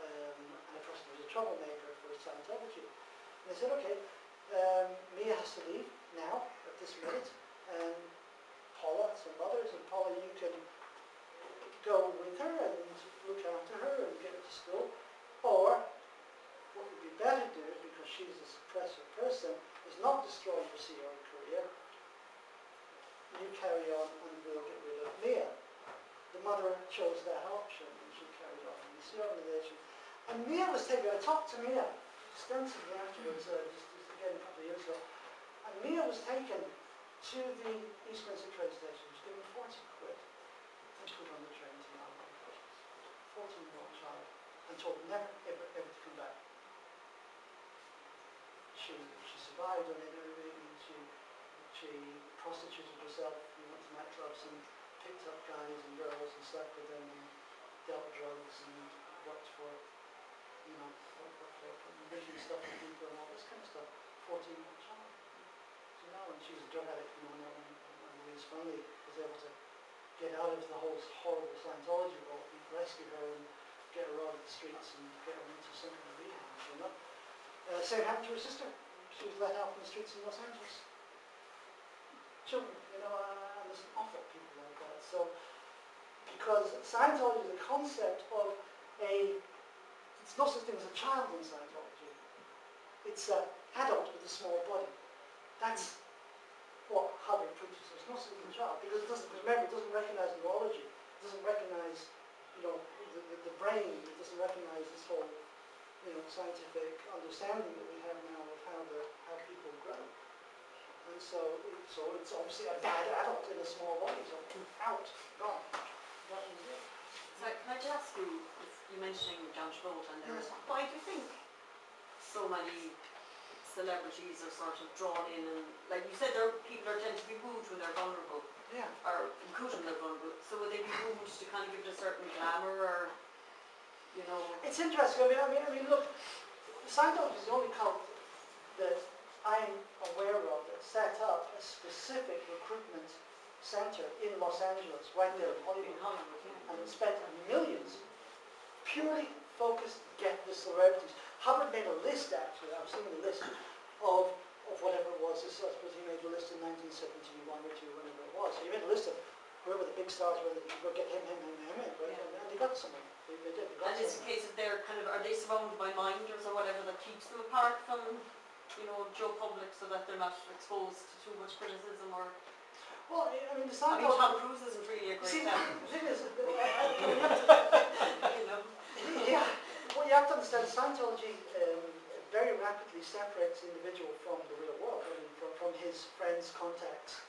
Um, and a person who's a troublemaker for Scientology. And they said, okay, um, Mia has to leave now, at this minute, and Paula, some others, and Paula, you can go with her and look after her and get her to school. Or, what would be better to do, because she's a suppressive person, is not destroy your Sea Org career. You carry on and we'll get rid of Mia. The mother chose that option and she carried on in the Sea Org organization. And I talked to Mia extensively afterwards, uh, just, just again a couple of years ago. And Mia was taken to the East Grinstead train station, was given 40 quid and put on the train to Melbourne. 14 year old child, and told never, ever, ever to come back. She, she survived on it, she, she prostituted herself, and went to nightclubs and picked up guys and girls and slept with them. And dealt drugs and worked for, you know, making stuff for people and all this kind of stuff, fourteen months old. So now, and she was a drug addict, you know, and, and, and Louise finally was able to get out of the whole horrible Scientology world, we rescue her and get her out of the streets and get her into some kind of rehab, you know. Uh, same happened to her sister. She was let out from the streets in Los Angeles. Children, you know, and there's awful people like that. So, because Scientology is a concept of a, it's not such thing as a child in Scientology. It's an adult with a small body. That's what Hubbard preaches. It's not such a child because it doesn't, remember, it doesn't recognize neurology. It doesn't recognize, you know, the, the, the brain. It doesn't recognize this whole, you know, scientific understanding that we have now of how the, how people grow. And so, so it's obviously a bad adult in a small body, so out, gone. So can I just ask you, you're mentioning John Travolta and there is, why do you think so many celebrities are sort of drawn in and, like you said, there people are tend to be wooed when they're vulnerable, Yeah. or including they're vulnerable, so would they be wooed to kind of give it a certain glamour or, you know? It's interesting. I mean, I mean, I mean, look, Scientology is the only cult that I'm aware of that set up a specific recruitment center in Los Angeles, right there in Hollywood, and spent millions purely focused get the celebrities. Hubbard made a list, actually. I've seen the list of of whatever it was. This, I suppose he made a list in 1971 or two, whenever it was. So he made a list of whoever the big stars were that you could get him, him, him, him, him, right? Yeah. And, they got someone. They, they did. They got And it's a case of they're kind of, are they surrounded by minders or whatever that keeps them apart from, you know, Joe Public so that they're not exposed to too much criticism or, Well, I mean, the I mean. Tom Cruise isn't really a great See, the thing is, [LAUGHS] you know? Yeah, well, you have to understand, Scientology um, very rapidly separates individual from the real world, I mean, from, from his friends, contacts,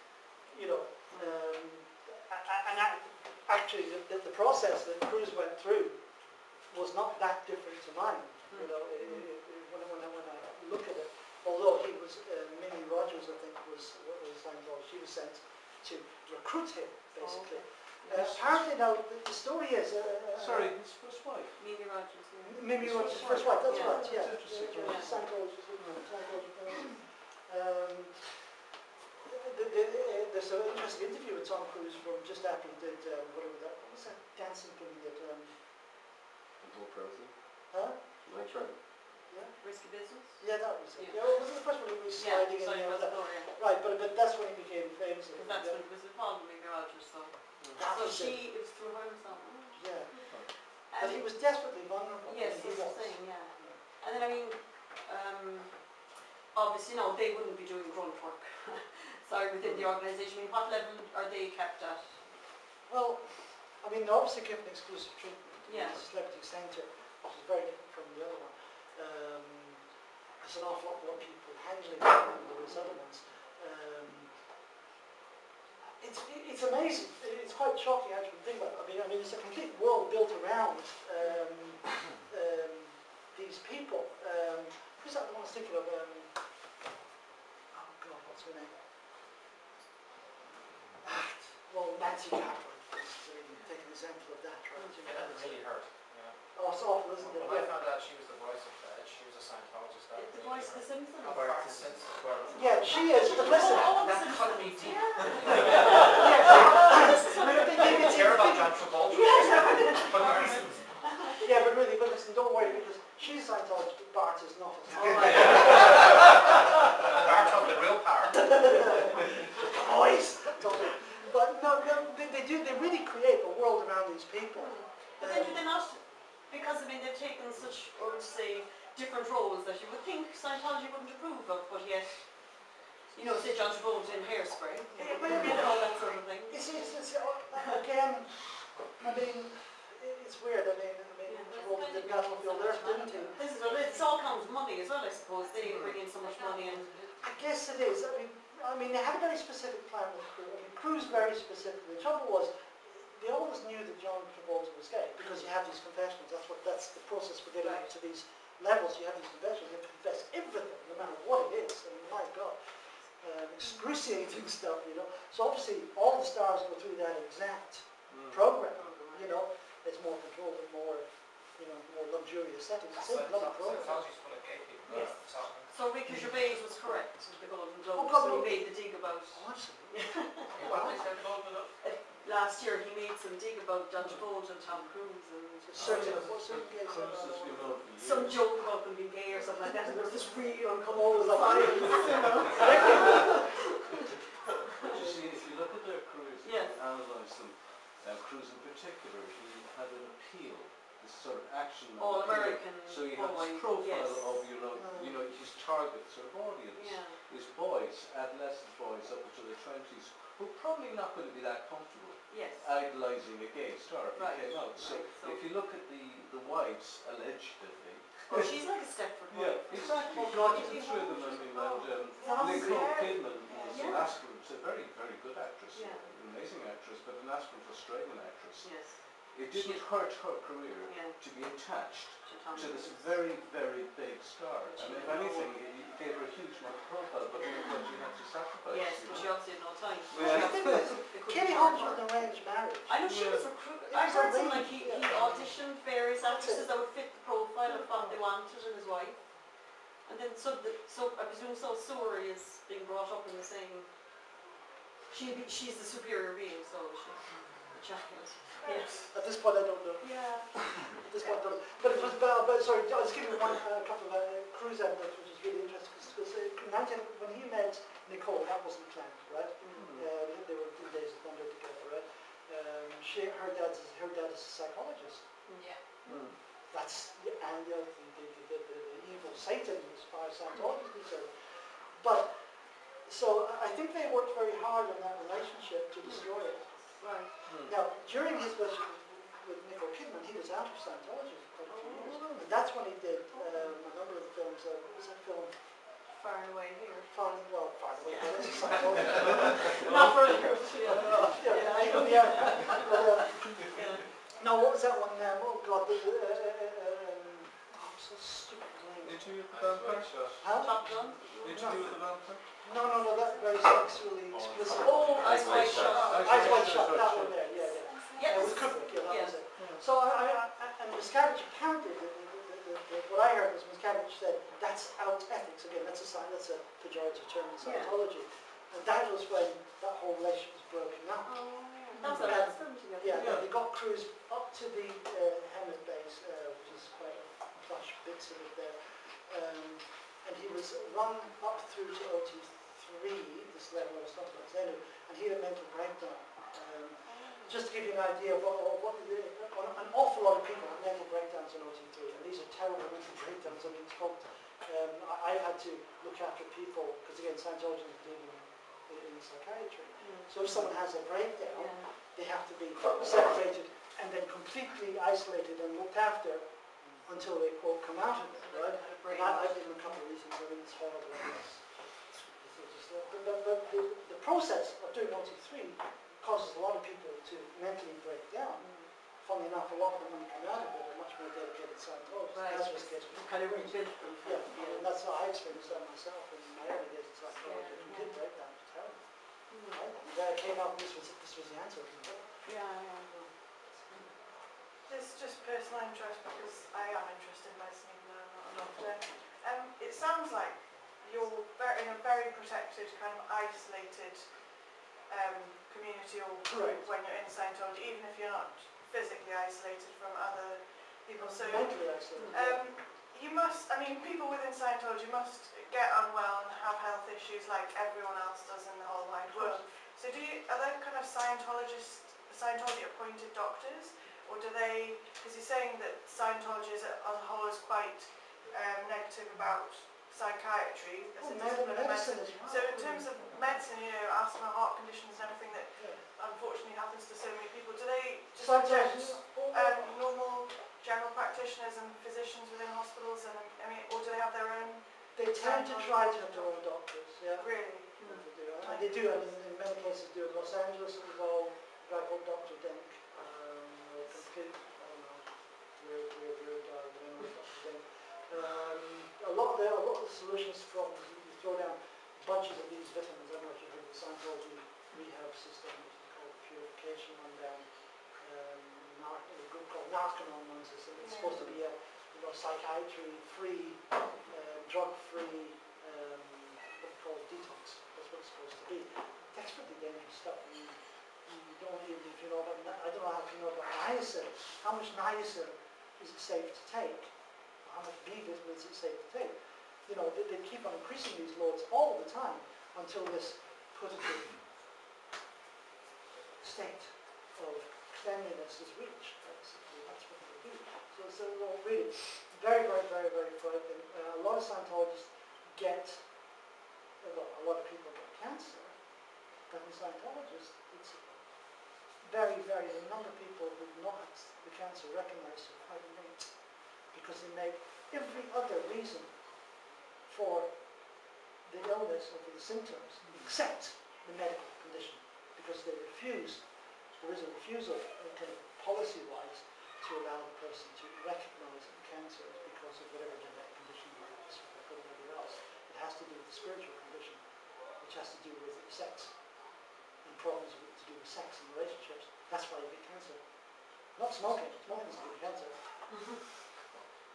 you know. Um, and actually, the, the, process that Cruise went through was not that different to mine, you know, i- i- i- when, when, I, when I look at it. Although he was, uh, Mimi Rogers, I think, was, was Scientology, she was sent to recruit him, basically. Uh, apparently now, the, the story is... Uh, uh, Sorry, his first wife. Mimi Rogers, yeah. Mimi His Rogers' first first wife, that's Yeah. right, yeah. That's interesting. Yeah, yeah, Yeah. Scientology, Scientology. Um, the, the, uh, there's an interesting interview with Tom Cruise from just after he did, um, whatever that, what was that dancing thing that, um, huh? Yeah, Risky business? yeah, that was it. Yeah. Yeah, well, was it the first one he was Yeah, sliding in sorry, there? was that- Right, but, but that's when he became famous. I Because that's yeah. when it was involved in Mimi Rogers, so. That So was it. she, it was through her herself. Yeah, And but he was desperately vulnerable. Yes, he that's what I'm yeah. And then I mean, um, obviously, no, they wouldn't be doing grunt work. [LAUGHS] Sorry, within the organisation. I mean, what level are they kept at? Well, I mean, they're obviously given exclusive treatment. Yeah. A celebrity centre, which is very different from the other one. Um, there's an awful lot more people handling it than there is other ones. It's, it's amazing. It's quite shocking actually to think about. it. I mean, I mean, it's a complete world built around um, um, these people. Um, who's that? the one I was thinking of. Um, oh God, what's her name? Ah, well, Nancy Capron. is, uh, Take an example of that, right? It know, really hurt, know. Oh, it's awful, isn't it? When I found out she was the voice of that, she was a Scientologist, that The voice of the. Simpsons? Bart Simpson. Yeah, she is, but listen. Oh, That Simpsons. cut me deep. Yeah, This but I'm they- I they- didn't care about John Travolta. But Bart Simpson. Yeah, but really, but listen, don't worry, because she's Scientologist, but Bart is not. Oh, right. Bart of the real power. [LAUGHS] Boys! Totally. But no, no, they, they do, they really create a world around these people. But then do um, they not, because I mean, they've taken such, or to say, different roles that you would think Scientology wouldn't approve of, but yet, you know, say John Travolta in Hairspray, you know, that sort of thing. It's, it's, it's, uh, again, I mean, it's weird, I mean, I mean, Yeah. Travolta did didn't he? This is, it is. all comes money as well, I suppose. They bring in so much money and, I guess it is. I mean, I mean, they had a very specific plan with Cruise. I mean, Cruise's very specific. The trouble was, they always knew that John Travolta was gay because you have these confessions. That's what. That's the process for getting up to these levels. You have these confessions. You have to confess everything, no matter what it is. I mean, my God, um, excruciating [LAUGHS] stuff. You know. So obviously, all the stars go through that exact program. You know, It's more control. luxurious settings. It's a bloody program. Scientology's full of gay people. Yes. So, So Ricky Gervais was correct with the Golden Oh, Globes, God, so no. he made the dig about, Oh, absolutely. [LAUGHS] [LAUGHS] what they said about the last year he made some dig about John Travolta and Tom Cruise and Certain, what certain cases. Cruise has been known for some joke about them being gay or something like that, and there was this really Come uncomfortable over silence, you know. But you see, if you look at their careers, Yes. and analyse them, uh, Cruise in particular, he had an appeal, this sort of action. and All appeal. American So you have boy, this profile yes. of, you know, you know, his target sort of audience Yeah, is boys, adolescent boys up until their twenties, who are probably not going to be that comfortable yes. idolising a gay star if Right, came out. So, right, so- if you look at the, the wives, allegedly, Oh, [LAUGHS] she's like a Stepford yeah, exactly. God, the you of them, I mean, and um, Nicole. Kidman was Yeah. an aspirin, a very, very good actress, Yeah. an amazing actress, but an aspirin Australian actress. Yes, It didn't hurt her career yeah, to be attached to to this very, very big star. She And if anything, gave her a huge amount of profile, but look what she had to sacrifice. Yes, you but she know. obviously had no time. Yeah. They couldn't Katie charge Holmes her. with an arranged marriage. I know she Yeah. was recruited, It I was heard something like outrageous, he, he auditioned various actresses that would fit the profile of what they wanted in his wife. And then so, the, so I presume so Suri is being brought up in the same, she, she's the superior being, so she's the champion. Yes. At this point, I don't know. Yeah. At this point, I don't know. But it was, but, but sorry, I was giving you one, a couple of uh, cruise anecdotes, which is really interesting. Because uh, 19 when he met Nicole, that wasn't planned, right? Uh, they were two Days of Thunder together, right? Um, she, her dad, is, her dad is a psychologist. Yeah. Hmm. That's and uh, the, the, the, the, the evil Satan as far as Scientology is concerned. But so I think they worked very hard on that relationship to destroy it. Right. Now during his relationship with Nicole Kidman, he was out of Scientology for quite a few years, and that's when he did um, a number of films. Uh, what was that film? Far away here. Far well, far away. [LAUGHS] but. Not for the yeah, Yeah, yeah. Uh, Yeah. no, what was that one? Um, oh God, the, uh, uh, uh, um, oh, I'm so stupid. name. Interview with the vampire? Huh? Top Gun? Interview with the vampire? No, no, no, that's very sexually explicit. Oh, Ice White Shot. Eyes Wide Shut, that one there, yeah, yeah. Yes. It was Kubrick, yeah, that Yeah. was it. So I, I, I- and Miscavige apparently, the, the, the, the, the, what I heard was Miscavige said, that's out ethics, again, that's a sign, that's a pejorative term in Yeah. Scientology. And that was when that whole relationship was broken up. Oh, That's what I was them together. Yeah, they got Cruise up to the uh, Hemet base, uh, which is quite a plush bits of it there. Um, and he was run up through to OT3, this level of was talking about, Xenu, and he had a mental breakdown. Um, just to give you an idea of what, what the, an awful lot of people have mental breakdowns in OT3, and these are terrible mental breakdowns. I mean, it's called, um, I, I had to look after people, because again, Scientology is dealing in, in psychiatry. So if someone has a breakdown, Yeah. they have to be separated and then completely isolated and looked after until they quote come out of it, right? I, I rot. give them a couple of reasons. I mean, it's horrible. It's, it's just, but, but, but the, the process of doing OT3 causes a lot of people to mentally break down. Funnily enough, a lot of them when they come out of it are much more dedicated Scientologists, Right. as was the case with Kind of Cruise. rebuilt them. Yeah, and that's how I experienced that myself in my early days in Scientology. We did break down, it was terrible. Right? And then I came out, and this was, this was the answer. Yeah, yeah. This is just personal interest because I am interested in medicine even though I'm not a doctor. Um, it sounds like you're very, in a very protected, kind of isolated um, community or group Correct. when you're in Scientology, even if you're not physically isolated from other people. So Mentally isolated. um, you must, I mean, people within Scientology must get unwell and have health issues like everyone else does in the whole wide world. So do you, are there kind of Scientologists, Scientology appointed doctors? Or do they, because you're saying that Scientology as a, as a whole is quite um, negative about psychiatry as Oh, discipline of medicine. So in terms of medicine, you know, asthma, heart conditions everything that Yeah. unfortunately happens to so many people, do they just reject um, normal general practitioners and physicians within hospitals and I mean, or do they have their own they tend to try to have their own doctors, yeah. really? They do, And they do, and in many cases do. In Los Angeles, it was all guy called Dr. Denk, um, complete, I don't know, weird, weird, weird guy, but anyway, Dr. Denk. Um, a lot of the, a lot of solutions from, you you throw down bunches of these vitamins, I don't know if you've heard the Scientology rehab system, which is called purification, Rundown, um, a group called this, and it's supposed to be a, you know, psychiatry-free, uh, drug-free, um, what we call detox. That's what it's supposed to be. Desperately dangerous stuff. You, you don't even, if you know about, I don't know how you know about niacin. How much niacin is it safe to take? How much B vitamin is it safe to take? You know, they, they keep on increasing these loads all the time until this putative state of cleanliness is reached. Basically, that's what they do. So it's well, really very, very, very, very frightening. Uh, a lot of Scientologists get, well, a lot of people get cancer, but in Scientologists, it's very, very, a number of people who've not had the cancer recognized are quite late because they make every other reason for the illness or for the symptoms except the medical condition because they refuse, there is a refusal policy-wise to allow the person to recognize that cancer is because of whatever genetic condition you have, or whatever else. It has to do with the spiritual condition, which has to do with sex and problems with, to do with sex and relationships. That's why you get cancer. Not smoking. Smoking give you cancer. Mm-hmm.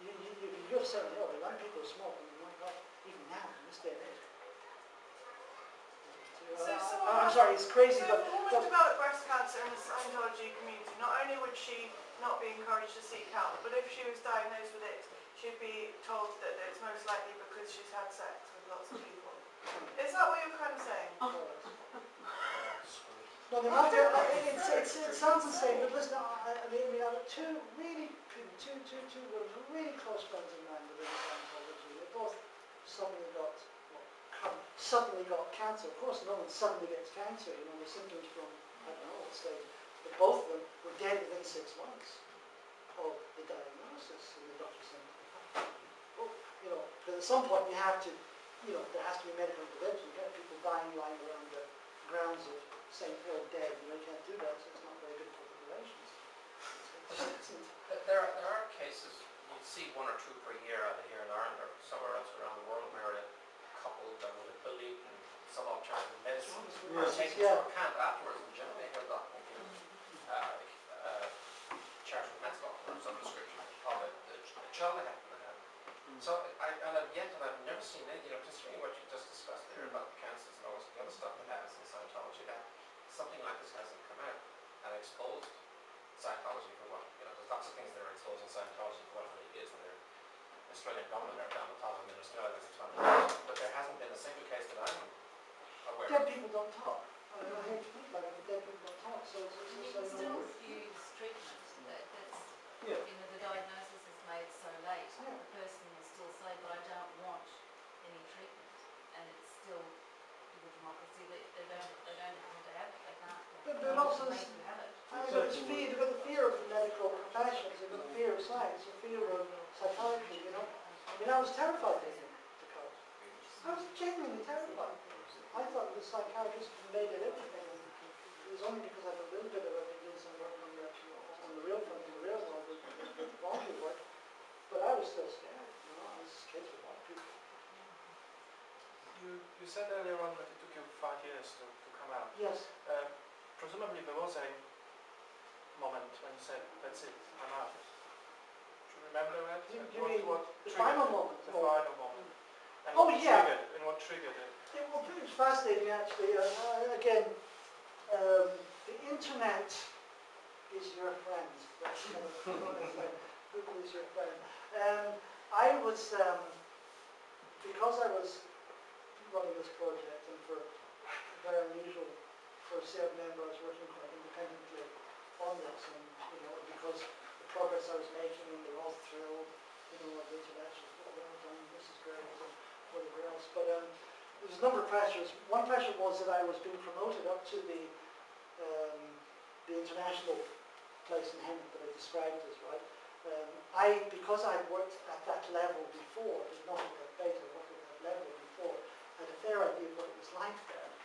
You, you, you, you go to Saint Hill, the amount of people smoke, and God, even now, in this day and age. So Uh, someone- I'm sorry, it's crazy, So but, if a woman but developed breast cancer in the Scientology community, not only would she not be encouraged to seek help, but if she was diagnosed with it, she'd be told that it's most likely because she's had sex with lots of people. Is that what you're kind of saying? [LAUGHS] No, the amount of, uh, it, it's, it's, it sounds the same, but listen, I, I mean, we have two really, two, two, two were really close friends of mine within Scientology. They both suddenly got, well, um, suddenly got cancer. Of course, no one suddenly gets cancer, you know, the symptoms from, I don't know. But both of them were dead within six months of the diagnosis, and the doctor said, oh, you know, because at some point you have to, you know, there has to be medical intervention. You get people dying lying around the grounds of St. Paul dead, and they can't do that, so it's not very good for the relations. [LAUGHS] It's- it's- But There are, there are cases, you see one or two per year either here in Ireland or somewhere else around the world where a couple that would have believed in some alternative medicine are taken yeah. for account afterwards and generally have got uh, uh, with manslaughter or some description of it, the child to have. So I, and I've yet, and I've never seen any, you know, considering what you just discussed there about the cancers and all this, the other stuff that happens in Scientology, that something like this hasn't come out and exposed Scientology for what, you know, there's lots of things that are exposed in Scientology for what it really is, and they're Australian government are down the top of it in Australia, there's a ton of it. but there hasn't been a single case that I'm aware Dead of. people don't talk. I mean, I hate to put it like that, but dead people don't talk, so it's, it's, You it's still no, refuse treatment, that, that's, Yeah. you know, the diagnosis is made so late, Yeah. the person will still say, but I don't want any treatment, and it's still the democracy, they, they don't, they don't have to have it, they can't, But- they but also fear, they've got the fear of the medical professions, they've got the fear of science, the fear of psychiatry, you know. I mean, I was terrified of him, the. I was genuinely terrified. I thought the psychiatrist made it everything. It was only because I had a little bit of evidence and work on the, on the real front, on the real world, with, with with work. But I was still scared, you know, I was scared of white people. You, you said earlier on that it took you five years to, to come out. Yes, Um, presumably there was a moment when you said, that's it, I'm out. Do you remember that? You- you what, mean what the final moment. The final moment. And Oh, what yeah. Triggered, and what triggered it? It well, it was fascinating actually. Uh, uh, again, um, the internet is your friend. That's kind I. Google [LAUGHS] is your friend. Um, I was, um, because I was running this project and for very unusual for a Sea Org member, I was working quite independently on this and, you know, because the progress I was making and they're all thrilled, you know, the international, well this is great, and whatever else. But um, there was a number of pressures. One pressure was that I was being promoted up to the um, the international place in Henry that I described as right. Um, I because I worked at that level before, did not at beta, worked at that level before, I had a fair idea of what it was like there.